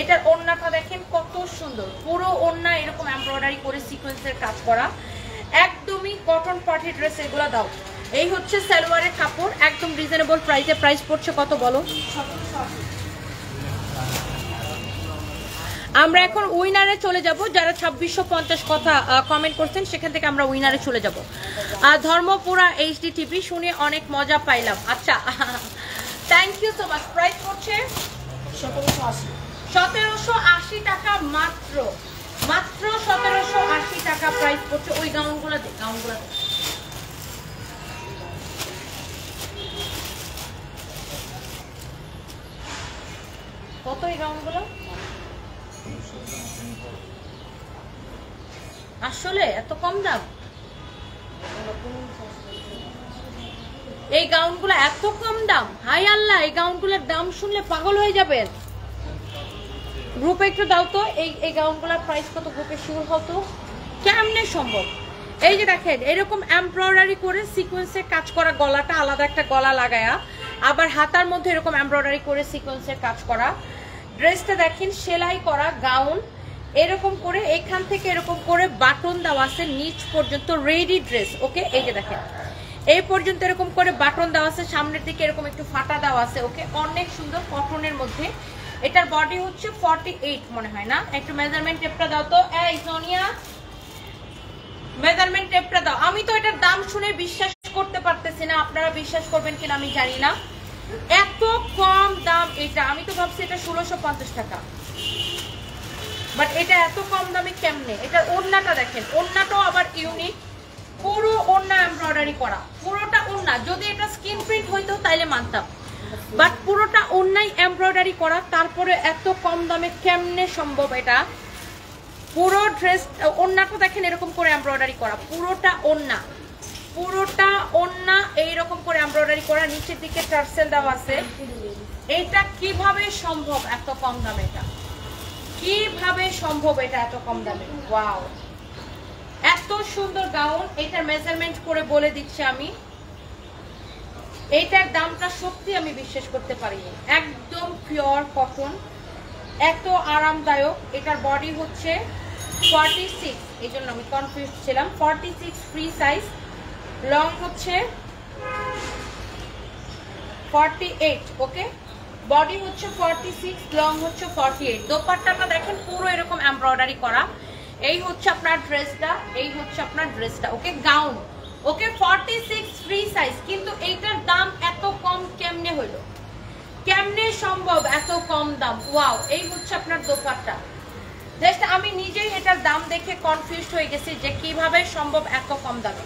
এটার ওড়নাটা দেখেন কত সুন্দর। পুরো ওড়না এরকম এমব্রয়ডারি করে সিকোয়েন্সের কাজ করা। একদমই কটন পার্টি ড্রেস এগুলো দাও। এই হচ্ছে সালোয়ারের কাপড়, একদম রিজনেবল প্রাইসে প্রাইস পড়ছে কত বলো? আমরা এখন উইনারে চলে যাব, যারা ছাব্বিশশো পঞ্চাশ কথা কমেন্ট করছেন, সেখান থেকে আমরা উইনারে চলে যাব। আর ধর্মপুরা এইচডি টিভি শুনে অনেক মজা পাইলাম। আচ্ছা thank you so much price পড়ছে? সতেরোশো আশি টাকা মাত্র। মাত্র সতেরোশো আশি টাকা প্রাইস পড়ছে। ওই গাউনগুলো দে। কত এই গাউনগুলো আসলে এত কম দাম? এই গাউনগুলো এত কম দাম। হাই আল্লাহ, এই গাউনগুলোর দাম শুনলে পাগল হয়ে যাবেন। গ্রুপে একটু দাও তো। এই এই গাউনগুলোর প্রাইস কত? গ্রুপে শিওর হতো কেমনে সম্ভব? এই যে দেখেন, এরকম এমব্রয়ডারি করে সিকোয়েন্সের কাজ করা গলাটা আলাদা একটা গলা লাগায়া, আবার হাতার মধ্যে এরকম এমব্রয়ডারি করে সিকোয়েন্সের কাজ করা। ড্রেসটা দেখেন, সেলাই করা গাউন এরকম করে, এখান থেকে এরকম করে বাটন দেওয়া আছে, নিচ পর্যন্ত রেডি ড্রেস ওকে এই যে দেখেন, এই পর্যন্ত এরকম করে বাটন দেওয়া আছে, সামনের দিকে এরকম একটু ফাটা দেওয়া আছে ওকে অনেক সুন্দর কটনের মধ্যে। এটার বডি হচ্ছে ফর্টি মনে হয় না? একটু মেজারমেন্ট টেপটা দাও তো। এই, সোনিয়া মেজারমেন্ট টেপটা দাও। আমি তো এটার দাম শুনে বিশ্বাস করতে পারতেছি না। আপনারা বিশ্বাস করবেন কিনা আমি জানি না। এত কম দাম এটা। আমি তো ভাবছি এটা ষোলোশো টাকা। বাট এটা এত কম দামে কেমনে? এটার ওড়নাটা দেখেন। ওড়নাটাও আবার ইউনিক পুরো ওড়না এমব্রয়ডারি করা। পুরোটা ওড়না। যদি এটা স্কিন প্রিন্ট হইতো, তাইলে মানতাম। বাট পুরোটা ওড়নাই এমব্রয়ডারি করা। তারপরে এত কম দামে কেমনে সম্ভব এটা? পুরো ড্রেস ওড়নাটা দেখেন এরকম করে এমব্রয়ডারি করা। পুরোটা ওড়না। পুরোটা ওড়না এইরকম করে এমব্রয়ডারি করা। নিচের দিকে টার্সেল দেওয়া আছে। এটা কীভাবে সম্ভব এত কম দামে এটা? কীভাবে সম্ভব এটা এত কম দামে? ওয়াও। এত সুন্দর গাউন। এটার মেজারমেন্ট করে বলে দিচ্ছি আমি। এটার দামটা সত্যি আমি বিশ্বাস করতে পারি একদম পিওর কটন এত আরামদায়ক। এটার বডি হচ্ছে ফর্টি সিক্স এই জন্য আমি কনফিউজ ছিলাম। Forty six free size long হচ্ছে ফর্টি এইট ওকে বডি হচ্ছে ফর্টি সিক্স লং হচ্ছে ফর্টি এইট দোপাট্টাটা দেখেন পুরো এরকম এমব্রয়ডারি করা। এই হচ্ছে আপনার ড্রেসটা এই হচ্ছে আপনার ড্রেসটা okay gown okay forty six free size কিন্তু এইটার দাম এত কম কেমনে হইল কেমনে সম্ভব এত কম দাম? ওয়াও এই হচ্ছে আপনার দোপাট্টা। জাস্ট আমি নিজেই এটার দাম দেখে কনফিউজ হয়ে গেছি যে কীভাবে সম্ভব এত কম দামে।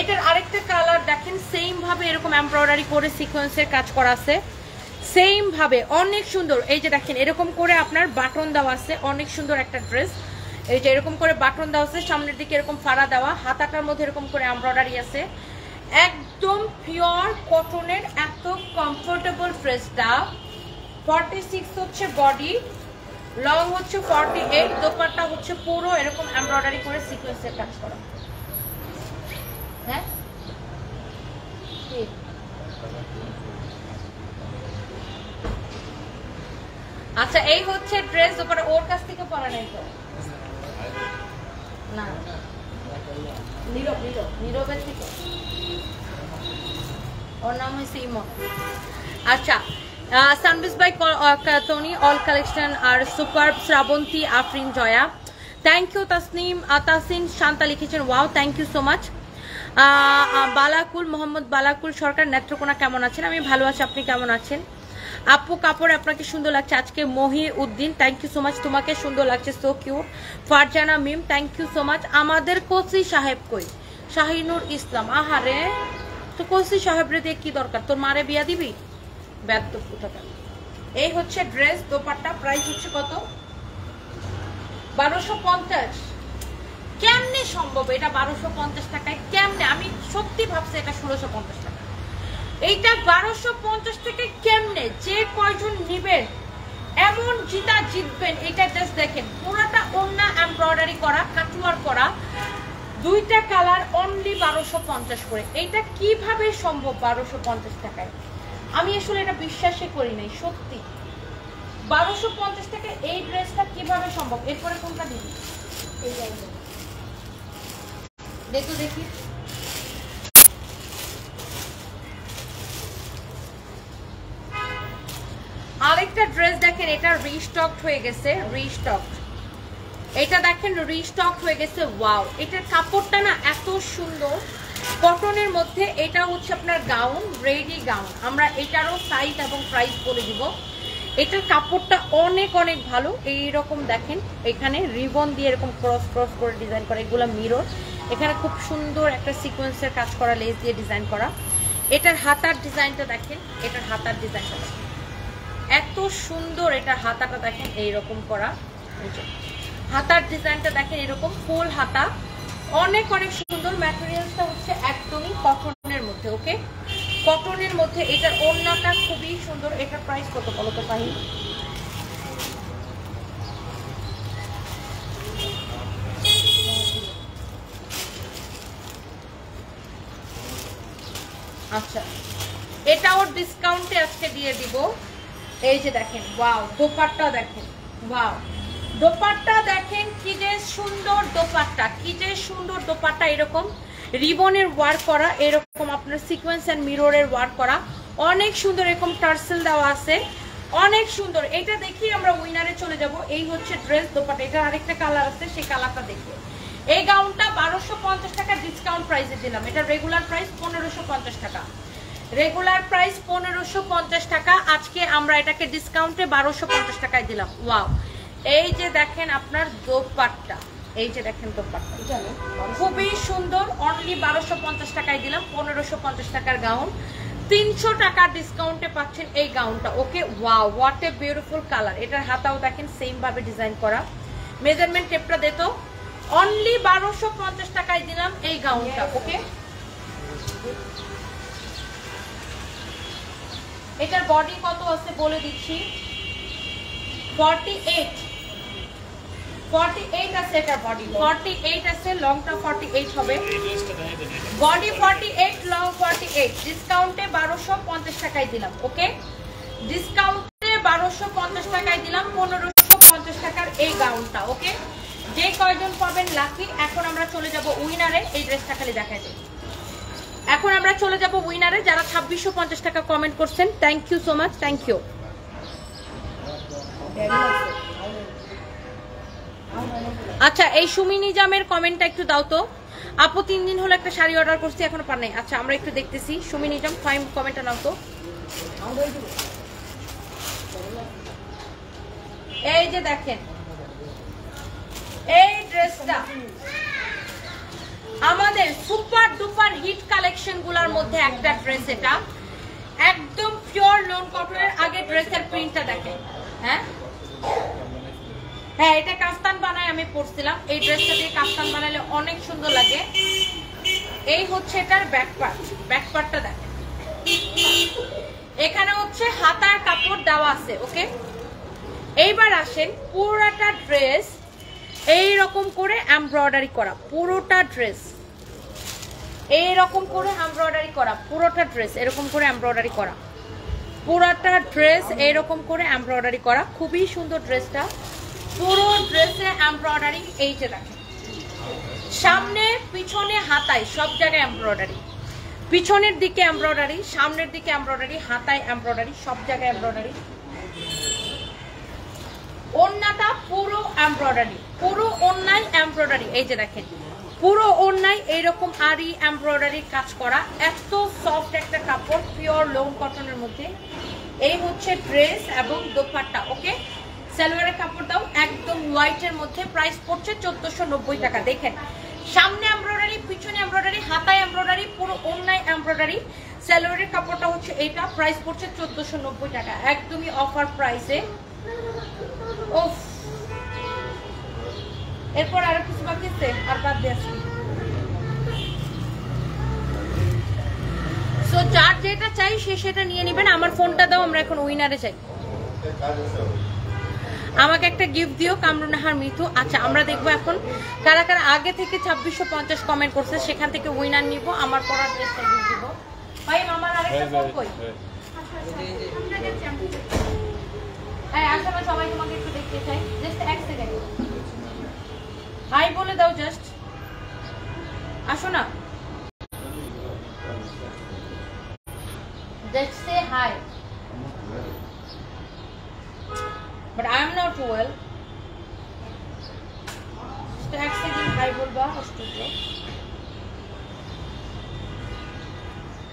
এটার আরেকটা কালার দেখেন সেম ভাবে এরকম এমব্রয়ডারি করে সিকোয়েন্সের কাজ করা আছে। সেম ভাবে, অনেক সুন্দর। এই যে দেখেন, এরকম করে আপনার বাটন দেওয়া আছে, অনেক সুন্দর একটা ড্রেস এই যে এরকম করে বাটন দেওয়া আছে, সামনের দিকে এরকম ফাড়া দেওয়া, হাতাটার মধ্যে এরকম করে এমব্রয়ডারি আছে। একদম পিওর কটনের এত কমফোর্টেবল ড্রেসটা ফর্টি সিক্স হচ্ছে বডি লং হচ্ছে ফর্টি এইট দোপাট্টা হচ্ছে পুরো এরকম এমব্রয়ডারি করে সিকোয়েন্সের কাজ করা। হ্যাঁ? আচ্ছা এই হচ্ছে ড্রেস ওপরে ওর কাছ থেকে পরা নাই তো? না। নীরব নীরব নীরবের থেকে। ওর নাম হয়েছে ইমন আচ্ছা সানবিস by Tony all collection R super Srabonti Afrin Joya. Thank you Tasnim. Tasin Shanta লিখেছেন wow thank you so much Balakul, Mohammad Balakul Sarkar, Netrokona কেমন আছেন? আমি ভালো আছি, আপনি কেমন আছেন? আপু কাপড় আপনাকে সুন্দর লাগছে। আজকে Mohi Uddin thank you so much তোমাকে সুন্দর লাগছে so cute Farzana Mim thank you so much আমাদের কোচি সাহেব কই? শাহিনুর ইসলাম। আহারে, তো কোচি সাহেবরে দিয়ে কি দরকার? তোর মারে বিয়া দিবি? ব্যর্থ কোথাকার এই হচ্ছে ড্রেস দোপাট্টা, প্রাইস হচ্ছে কত? বারোশো পঞ্চাশ। কেমনে সম্ভব? এটা বারোশো পঞ্চাশ টাকায় কেমনে? আমি সত্যি ভাবছি এটা ষোলোশো পঞ্চাশ টাকা। এইটা বারোশো পঞ্চাশ থেকে কেমনে? যে কয়জন নিবেন এমন জিতা জিতবেন এটা জাস্ট দেখেন। পুরাটা অন্য এমব্রয়ডারি করা কাটুয়ার করা, দুইটা কালার অনলি বারোশো পঞ্চাশ করে। এইটা কীভাবে সম্ভব বারোশো পঞ্চাশ টাকায়? আমি আসলে এটা বিশ্বাসই করি নাই, সত্যি। বারোশো পঞ্চাশ টাকা এই ড্রেসটা কীভাবে সম্ভব? এরপরে কোনটা দিবি? দেখো, দেখি। আরেকটা ড্রেস দেখেন, এটা রিস্টক হয়ে গেছে রিস্টক এটা দেখেন রিস্টক হয়ে গেছে, ওয়াও। এটার কাপড়টা না এত সুন্দর। কটনের মধ্যে এটা হচ্ছে আপনার গাউন রেডি গাউন আমরা এটারও সাইজ এবং প্রাইস বলে দিব। এটার কাপড়টা অনেক অনেক ভালো। এই রকম দেখেন, এখানে রিবন দিয়ে এরকম ক্রস ক্রস করে ডিজাইন করা। এগুলো মিরর এখানে খুব সুন্দর একটা সিকোয়েন্সের কাজ করা লেস দিয়ে ডিজাইন করা। এটার হাতার ডিজাইনটা দেখেন, এটার হাতার ডিজাইনটা দেখেন। এত সুন্দর এটার হাতাটা দেখেন, এইরকম করা। হাতার ডিজাইনটা দেখেন, এরকম ফুল হাতা। অনেক অনেক সুন্দর ম্যাটেরিয়ালসটা হচ্ছে একদমই কটনের মধ্যে ওকে কটনের মধ্যে এটার ওড়নাটা খুবই সুন্দর। এটার প্রাইস কত বলো তো পাহি আচ্ছা এটা ওর ডিসকাউন্টে আজকে দিয়ে দিব। এই যে দেখেন ওয়াও দোপাট্টা দেখেন ওয়াও দোপাট্টা দেখেন কি যে সুন্দর দোপাট্টা, কি যে সুন্দর দোপাট্টা এরকম। রিবনের ওয়ার্ক করা, এরকম আপনার সিকোয়েন্স অ্যান্ড মিররের ওয়ার্ক করা। অনেক সুন্দর এরকম টার্সেল দেওয়া আছে। অনেক সুন্দর। এটা দেখি আমরা উইনারে চলে যাব। এই হচ্ছে ড্রেস দোপাটা এটা আরেকটা কালার আছে, সেই কালারটা দেখে। এই গাউনটা বারোশো পঞ্চাশ টাকা ডিসকাউন্ট প্রাইসে দিলাম। এটা রেগুলার প্রাইস পনেরোশো পঞ্চাশ টাকা। রেগুলার প্রাইস পনেরোশো পঞ্চাশ টাকা। আজকে আমরা এটাকে ডিসকাউন্টে বারোশো পঞ্চাশ টাকায় দিলাম। ওয়াও এই যে দেখেন আপনার দোপাট্টা, এই যে দেখেন দোপাট্টা। খুবই সুন্দর অনলি বারোশো পঞ্চাশ টাকায় দিলাম, পনেরোশো পঞ্চাশ টাকার গাউন তিনশো টাকার ডিসকাউন্টে পাচ্ছেন এই গাউনটা okay wow what a beautiful colour এটার হাতাও দেখেন সেম ভাবে ডিজাইন করা মেজারমেন্ট টেপটা দিত অনলি বারোশো পঞ্চাশ টাকায় দিলাম এই গাউনটা ওকে? এটার বডি কত আছে বলে দিচ্ছি? ফর্টি এইট ফর্টি এইট আছে এটার বডি ফর্টি এইট আছে লংটা ফর্টি এইট হবে। Body forty eight long forty eight ডিসকাউন্টে বারোশো পঞ্চাশ টাকায় দিলাম ওকে ডিসকাউন্টে বারোশো পঞ্চাশ টাকায় দিলাম, পনেরোশো পঞ্চাশ টাকার এই গাউনটা ওকে যে কয়জন পাবেন লাকি এখন আমরা চলে যাব উইনারে এই ড্রেসটা খালি দেখাই দিই। এখন আমরা চলে যাব উইনারে যারা ছাব্বিশশো পঞ্চাশ টাকা কমেন্ট করছেন thank you so much thank you আচ্ছা এই সুমি নিজামের কমেন্টটা একটু দাও তো। আপু, তিন দিন হলো একটা শাড়ি অর্ডার করছি, এখনও পার নাই। আচ্ছা আমরা একটু দেখতেছি। সুমি নিজাম ফাইম কমেন্টটা নাও তো। এই যে দেখেন, এই ড্রেসটা আমাদের সুপার ডুপার হিট কালেকশনগুলার মধ্যে একটা ড্রেস এটা। একদম পিওর লোন কটনের আগে ড্রেসের প্রিন্টটা দেখেন হ্যাঁ? হ্যাঁ এটা কাফতান বানায় আমি পরছিলাম। এই ড্রেসটা দিয়ে কাফতান বানালে অনেক সুন্দর লাগে। এই হচ্ছে এটার ব্যাক পার্ট ব্যাক পার্টটা এখানে হচ্ছে হাতার কাপড় দেওয়া আছে, ওকে? এইবার আসেন পুরোটা ড্রেস এই রকম করে এমব্রয়ডারি করা, পুরোটা ড্রেস এই রকম করে এমব্রয়ডারি করা, পুরোটা ড্রেস এরকম করে এমব্রয়ডারি করা। পুরোটা ড্রেস এরকম করে এমব্রয়ডারি করা। খুবই সুন্দর ড্রেসটা পুরো ড্রেসে এমব্রয়ডারি এই যে দেখেন। সামনে, পিছনে হাতায়, সব জায়গায় এমব্রয়ডারি পিছনের দিকে এমব্রয়ডারি সামনের দিকে এমব্রয়ডারি হাতায় এমব্রয়ডারি সব জায়গায় এমব্রয়ডারি ওন্নাটা পুরো এমব্রয়ডারি পুরো ওন্নায় এমব্রয়ডারি এই যে দেখেন, পুরো ওন্নায় এইরকম আরি এমব্রয়ডারি কাজ করা। এত সফট একটা কাপড় পিওর লোন কটনের মধ্যে। এই হচ্ছে ড্রেস এবং দোপাট্টা ওকে সালোয়ারের কাপড় দাও একদম হোয়াইটের মধ্যে প্রাইস পড়ছে চোদ্দশো টাকা। দেখেন, সামনে এমব্রয়ডারি পিছনে এমব্রয়ডারি হাতায় এমব্রয়ডারি পুরো অন্যায় এমব্রয়ডারি সালোয়ারের কাপড়টা হচ্ছে এইটা প্রাইস পড়ছে চোদ্দশো টাকা। একদমই অফার প্রাইসে ওফ এরপর আরও কিছু বাকি আর বাদ দিয়ে আসি। সো যার যেটা চাই, সে সেটা নিয়ে নেবেন। আমার ফোনটা দাও, আমরা এখন উইনারে চাই আমাকে একটা গিফট দিও কামরুনাহার মৃত্যু আচ্ছা আমরা দেখব এখন কারা কারা আগে থেকে ছাব্বিশশো পঞ্চাশ কমেন্ট করছে সেখান থেকে উইনার নিব আমার পড়া ড্রেসটা গিফট দিব। ভাই আমার আরেকটা ফোন কই? হ্যাঁ আসলে সবাই তোমাকে একটু দেখতে চাই। জাস্ট এক সেকেন্ড হাই বলে দাও জাস্ট আসো না। Hi. But I am not well. এক সেকেন্ড হাই বলবা? আশ্চর্য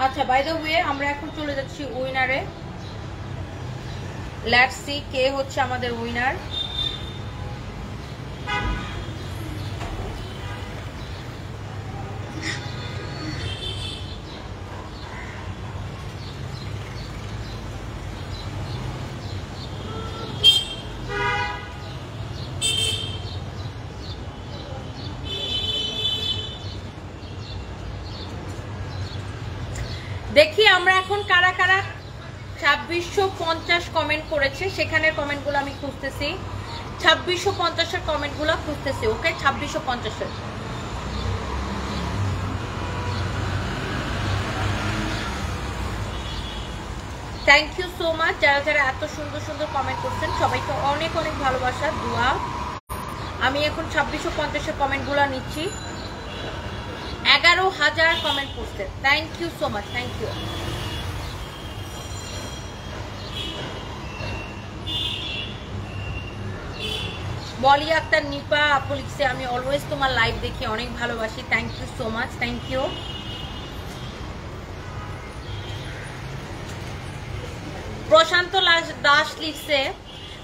আচ্ছা বাই দ্য ওয়ে আমরা এখন চলে যাচ্ছি উইনারে লেটস সি কে হচ্ছে আমাদের উইনার দেখি আমরা এখন কারা কারা ছাব্বিশশো পঞ্চাশ কমেন্ট করেছে, সেখানের কমেন্টগুলো আমি খুঁজতেছি। ছাব্বিশশো পঞ্চাশের কমেন্টগুলো খুঁজতেছি ওকে ছাব্বিশশো পঞ্চাশের। থ্যাংক ইউ সো মাচ যারা যারা এত সুন্দর সুন্দর কমেন্ট করছেন, সবাইকে অনেক অনেক ভালোবাসা, দোয়া। আমি এখন ছাব্বিশশো পঞ্চাশের কমেন্টগুলো নিচ্ছি। এগারো হাজার কমেন্ট করছে। Thank you so much thank you বলি আক্তার, নিপা আপু লিখছে, আমি অলওয়েজ তোমার লাইভ দেখি অনেক ভালোবাসি। Thank you so much thank you Prashanta Das লিখছে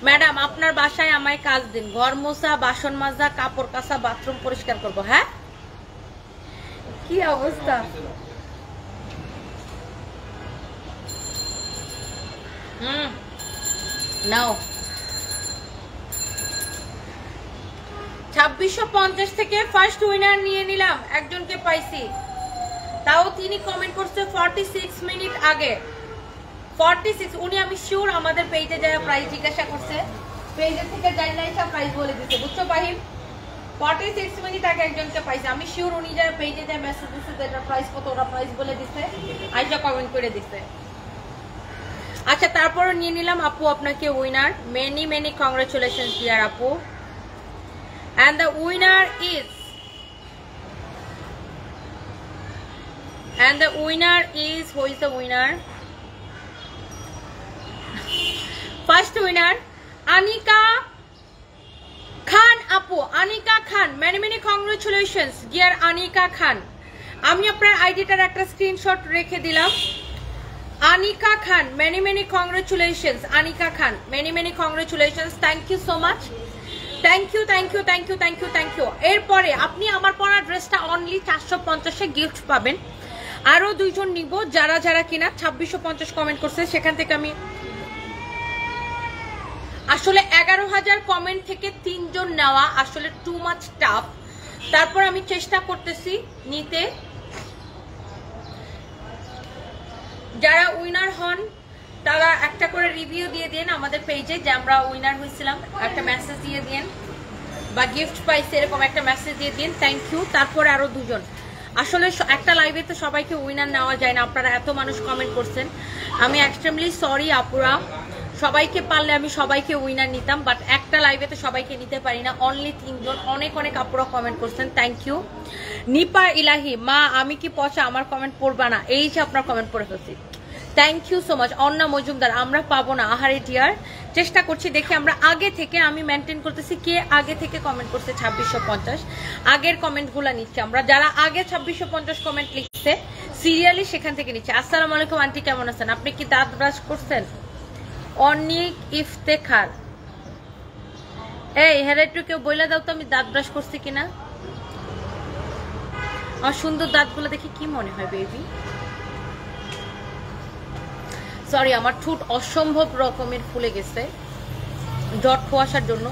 ম্যাডাম আপনার বাসায় আমায় কাজ দিন। ঘর মোছা, বাসন মাজা, কাপড় কাচা বাথরুম পরিষ্কার করব হ্যাঁ? কি অবস্থা? হুম, নাও। ছাব্বিশশো পঞ্চাশ থেকে ফার্স্ট উইনার নিয়ে নিলাম, একজনকে পাইছি। তাও তিনি কমেন্ট করছে ফর্টি সিক্স মিনিট আগে। ফর্টি সিক্স উনি আমি শিওর আমাদের পেজে যারা প্রাইস জিজ্ঞাসা করছে পেজের থেকে জানি না প্রাইস বলে দিচ্ছে বুঝছ পাহিম ফর্টি সিক্স মিনিট আগে একজনকে পাইছে। আমি শিওর উনি যারা পেজে যায় মেসেজ দিচ্ছে যেটা প্রাইস কত, ওরা প্রাইস বলে দিচ্ছে আইসা কমেন্ট করে দিচ্ছে আচ্ছা তারপর নিয়ে নিলাম। আপু, আপনাকে winner many many congratulation dear আপু। And the winner is, and the winner is, who is the winner? [laughs] First winner, anika Khan আপু Anika Khan many many congratulations dear Anika Khan আমি আপনার আইডিটার একটা স্ক্রিনশট রেখে দিলাম। Anika Khan many many congratulations Anika Khan many many congratulations thank you so much thank you thank you thank you thank you thank you এরপরে আপনি আমার পরা ড্রেসটা অনলি চারশো পঞ্চাশে গিফট পাবেন। আরও দুইজন নিব, যারা যারা কিনা ছাব্বিশশো পঞ্চাশ কমেন্ট করছে, সেখান থেকে আমি আসলে এগারো হাজার কমেন্ট থেকে তিনজন নেওয়া আসলে টু মাচ টাফ তারপর আমি চেষ্টা করতেছি নিতে। যারা উইনার হন তারা একটা করে রিভিউ দিয়ে দেন আমাদের পেজে যে আমরা উইনার হয়েছিলাম। একটা মেসেজ দিয়ে দিন বা গিফট পাইছে এরকম একটা মেসেজ দিয়ে দিন থ্যাংক ইউ তারপরে আরও দুজন। আসলে একটা লাইভে তো সবাইকে উইনার নেওয়া যায় না, আপনারা এত মানুষ কমেন্ট করছেন। আমি এক্সট্রিমলি সরি আপুরা। সবাইকে পারলে আমি সবাইকে উইনার নিতাম বাট একটা লাইভে তো সবাইকে নিতে পারি না। অনলি তিনজন, অনেক অনেক আপুরা কমেন্ট করছেন থ্যাংক ইউ নিপা ইলাহি, মা, আমি কি পচা? আমার কমেন্ট পড়বা না। এই যে আপনার কমেন্ট পড়ে ফেলছি। Thank you so much Anna Majumdar, আমরা পাবো না। আহারে ডিয়ার চেষ্টা করছি দেখি আমরা আগে থেকে আমি মেনটেন করতেছি কে আগে থেকে কমেন্ট করছে ছাব্বিশশো পঞ্চাশ। আগের কমেন্টগুলো নিচ্ছি আমরা। যারা আগে ছাব্বিশশো পঞ্চাশ কমেন্ট লিখছে সিরিয়ালি সেখান থেকে নিচ্ছে। আসসালামু আলাইকুম, আন্টি কেমন আছেন? আপনি কি দাঁত ব্রাশ করছেন? অনেক ইফতেখার। এই হ্যাঁ একটু কেউ বইলা দাও তো, আমি দাঁত ব্রাশ করছি কিনা? আমার সুন্দর দাঁতগুলো দেখে কি মনে হয় বেবি সরি, আমার ঠোঁট অসম্ভব রকমের ফুলে গেছে। জট কুয়াশার জন্য।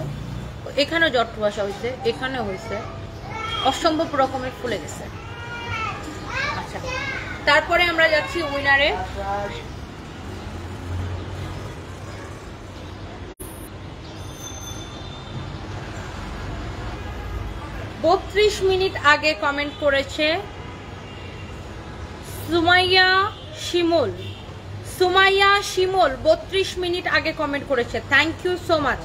এখানেও জট কুয়াশা হয়েছে, এখানেও হয়েছে। অসম্ভব রকমের ফুলে গেছে। আচ্ছা তারপরে আমরা যাচ্ছি উইনারে বত্রিশ মিনিট আগে কমেন্ট করেছে সুমাইয়া শিমুল। সুমাইয়া শিমল, বত্রিশ মিনিট আগে কমেন্ট করেছে। Thank you so much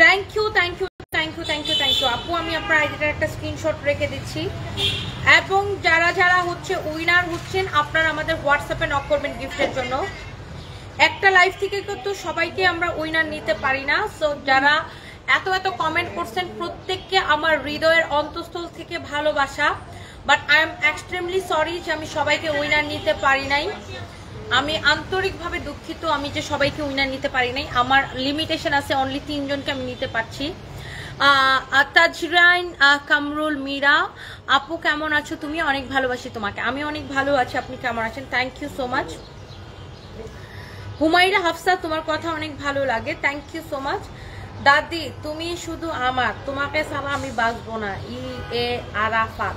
thank you thank you thank you thank you thank you আপু, আমি আপনার আইডিটার একটা স্ক্রিনশট রেখে দিচ্ছি। এবং যারা যারা হচ্ছে উইনার হচ্ছেন, আপনারা আমাদের হোয়াটসঅ্যাপে নক করবেন গিফটের জন্য। একটা লাইভ থেকে কিন্তু সবাইকে আমরা উইনার নিতে পারি না। সো যারা এত এত কমেন্ট করছেন, প্রত্যেককে আমার হৃদয়ের অন্তঃস্থল থেকে ভালোবাসা। But I am extremely sorry যে আমি সবাইকে উইনার নিতে পারি নাই। আমি আন্তরিকভাবে দুঃখিত, আমি যে সবাইকে উইনার নিতে পারি নাই। আমার লিমিটেশন আছে অনলি তিনজনকে আমি নিতে পারছি। তাজরাইন কামরুল, মীরা, আপু কেমন আছো? তুমি অনেক ভালোবাসি তোমাকে। আমি অনেক ভালো আছি, আপনি কেমন আছেন? Thank you so much Humaira Hafsa, তোমার কথা অনেক ভালো লাগে। থ্যাংক ইউ সো মাচ দাদি, তুমি শুধু আমার। তোমাকে ছাড়া আমি বাঁচবো না। ই, এ, আরাফাত।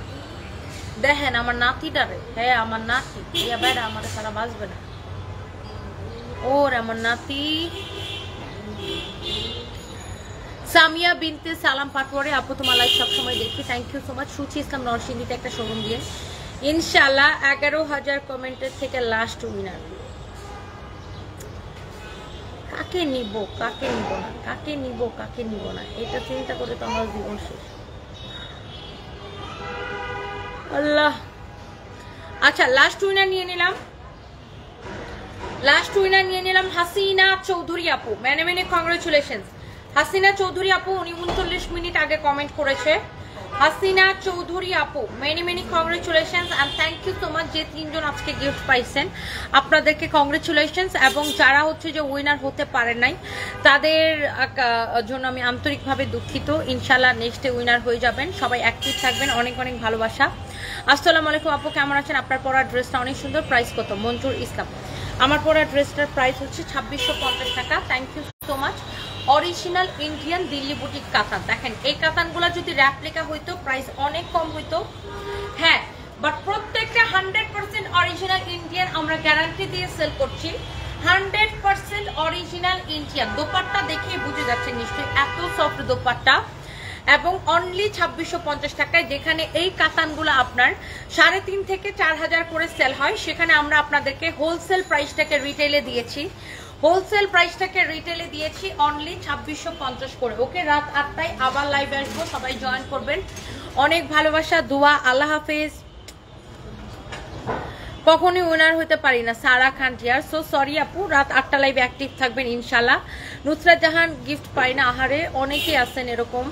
দেখেন আমার নাতিটারে। হ্যাঁ আমার নাতি। বাইরে আমার ছাড়া বাঁচবে না। ওর আমার নাতি। সামিয়া বিনতে সালাম পাটোয়ারে আপু, তোমার লাইফ সবসময় দেখি। Thank you so much Suchi Islam নরসিংদীতে একটা শোরুম দিয়ে। ইনশাল্লাহ এগারো হাজার কমেন্টের থেকে লাস্ট উইনার কাকে নিব কাকে নিব না? কাকে নিব কাকে নিব না? এটা চিন্তা করে তো আমার জীবন শেষ। আল্লাহ। আচ্ছা লাস্ট উইনার নিয়ে নিলাম। লাস্ট উইনার নিয়ে নিলাম হাসিনা চৌধুরী আপু। মেনে মেনে কংগ্রেচুলেশন হাসিনা চৌধুরী আপু, উনি উনচল্লিশ মিনিট আগে কমেন্ট করেছে। হাসিনা চৌধুরী আপু many many congratulations and thank you so much যে তিনজন আজকে গিফট পাইছেন। আপনাদেরকে কংগ্রেচুলেশনস এবং যারা হচ্ছে যে উইনার হতে পারে নাই, তাদের জন্য আমি আন্তরিকভাবে দুঃখিত। ইনশাল্লাহ নেক্সটে উইনার হয়ে যাবেন। সবাই অ্যাক্টিভ থাকবেন। অনেক অনেক ভালোবাসা। আসসালামু আলাইকুম আপু, কেমন আছেন? আপনার পরা ড্রেসটা অনেক সুন্দর। প্রাইস কত? মঞ্জুর ইসলাম। আমার পরা ড্রেসটার প্রাইস হচ্ছে ছাব্বিশশো টাকা। Thank you so much original Indian Delhi boutique katan. দেখেন, এই কাতানগুলো যদি র্যাপ্লিকা হইতো প্রাইস অনেক কম হইতো। হ্যাঁ বাট প্রত্যেকটা হান্ড্রেড পার্সেন্ট অরিজিনাল ইন্ডিয়ান আমরা গ্যারান্টি দিয়ে সেল করছি। Hundred percent original Indian dupatta দেখে বুঝে যাচ্ছে নিশ্চয়ই, এত সফট দোপাট্টা। এবং অনলি ছাব্বিশশো পঞ্চাশ টাকায় যেখানে এই কাতানগুলো আপনার সাড়ে তিন থেকে চার হাজার করে সেল হয়, সেখানে আমরা আপনাদেরকে হোলসেল প্রাইসটাকে রিটেলে দিয়েছি। হোলসেল প্রাইসটাকে রিটেলে দিয়েছি অনলি ছাব্বিশশো পঞ্চাশ করে। ওকে রাত আটটায় আবার লাইভে আসব, সবাই জয়েন করবেন। অনেক ভালোবাসা, দোয়া, আল্লাহ হাফেজ। কখনই উইনার হতে পারি না, সারা খান টিয়ার সো সরি আপু, রাত আটটা লাইভে অ্যাক্টিভ থাকবেন ইনশাল্লাহ নুসরাত জাহান গিফট পাই না, আহারে, অনেকেই আছেন এরকম।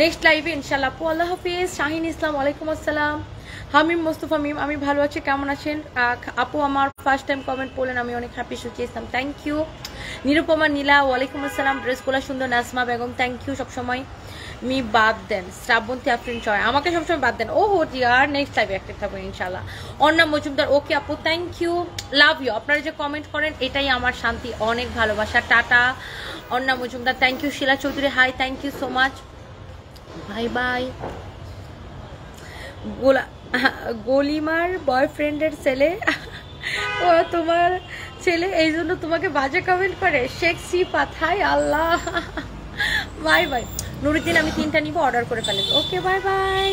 নেক্সট লাইভে ইনশাল্লাহ আপু, আল্লাহ হাফিজ। শাহিন ইসলাম, ওয়ালাইকুম আসসালাম। হামিম মোস্তফা মিম, আমি ভালো আছি, কেমন আছেন? আপু, আমার ফার্স্ট টাইম কমেন্ট পড়লেন আমি অনেক happy Suchi Islam thank you Nirupama, Nila, ওয়ালাইকুম আসসালাম ড্রেসগুলো সুন্দর, নাজমা বেগম থ্যাংক ইউ সবসময় মি বাদ দেন। শ্রাবন্তী আফরিন চয়, আমাকে সবসময় বাদ দেন। ও হো ডিয়ার নেক্সট টাইম অ্যাক্টিভ থাকবেন ইনশাল্লাহ অন্না মজুমদার ওকে আপু থ্যাংক ইউ লাভ ইউ আপনারা যে কমেন্ট করেন, এটাই আমার শান্তি, অনেক ভালোবাসা। Tata. Anna Majumdar thank you Shila Chowdhury hi thank you so much bye bye গোলা গলিমার বয়ফ্রেন্ডের ছেলে। ও তোমার ছেলে, এই জন্য তোমাকে বাজে কমেন্ট করে। শেখ সি পাথাই, আল্লাহ। বাই বাই নুরুদ্দিন, আমি তিনটা নিব অর্ডার করে ফেলেছি ওকে বাই বাই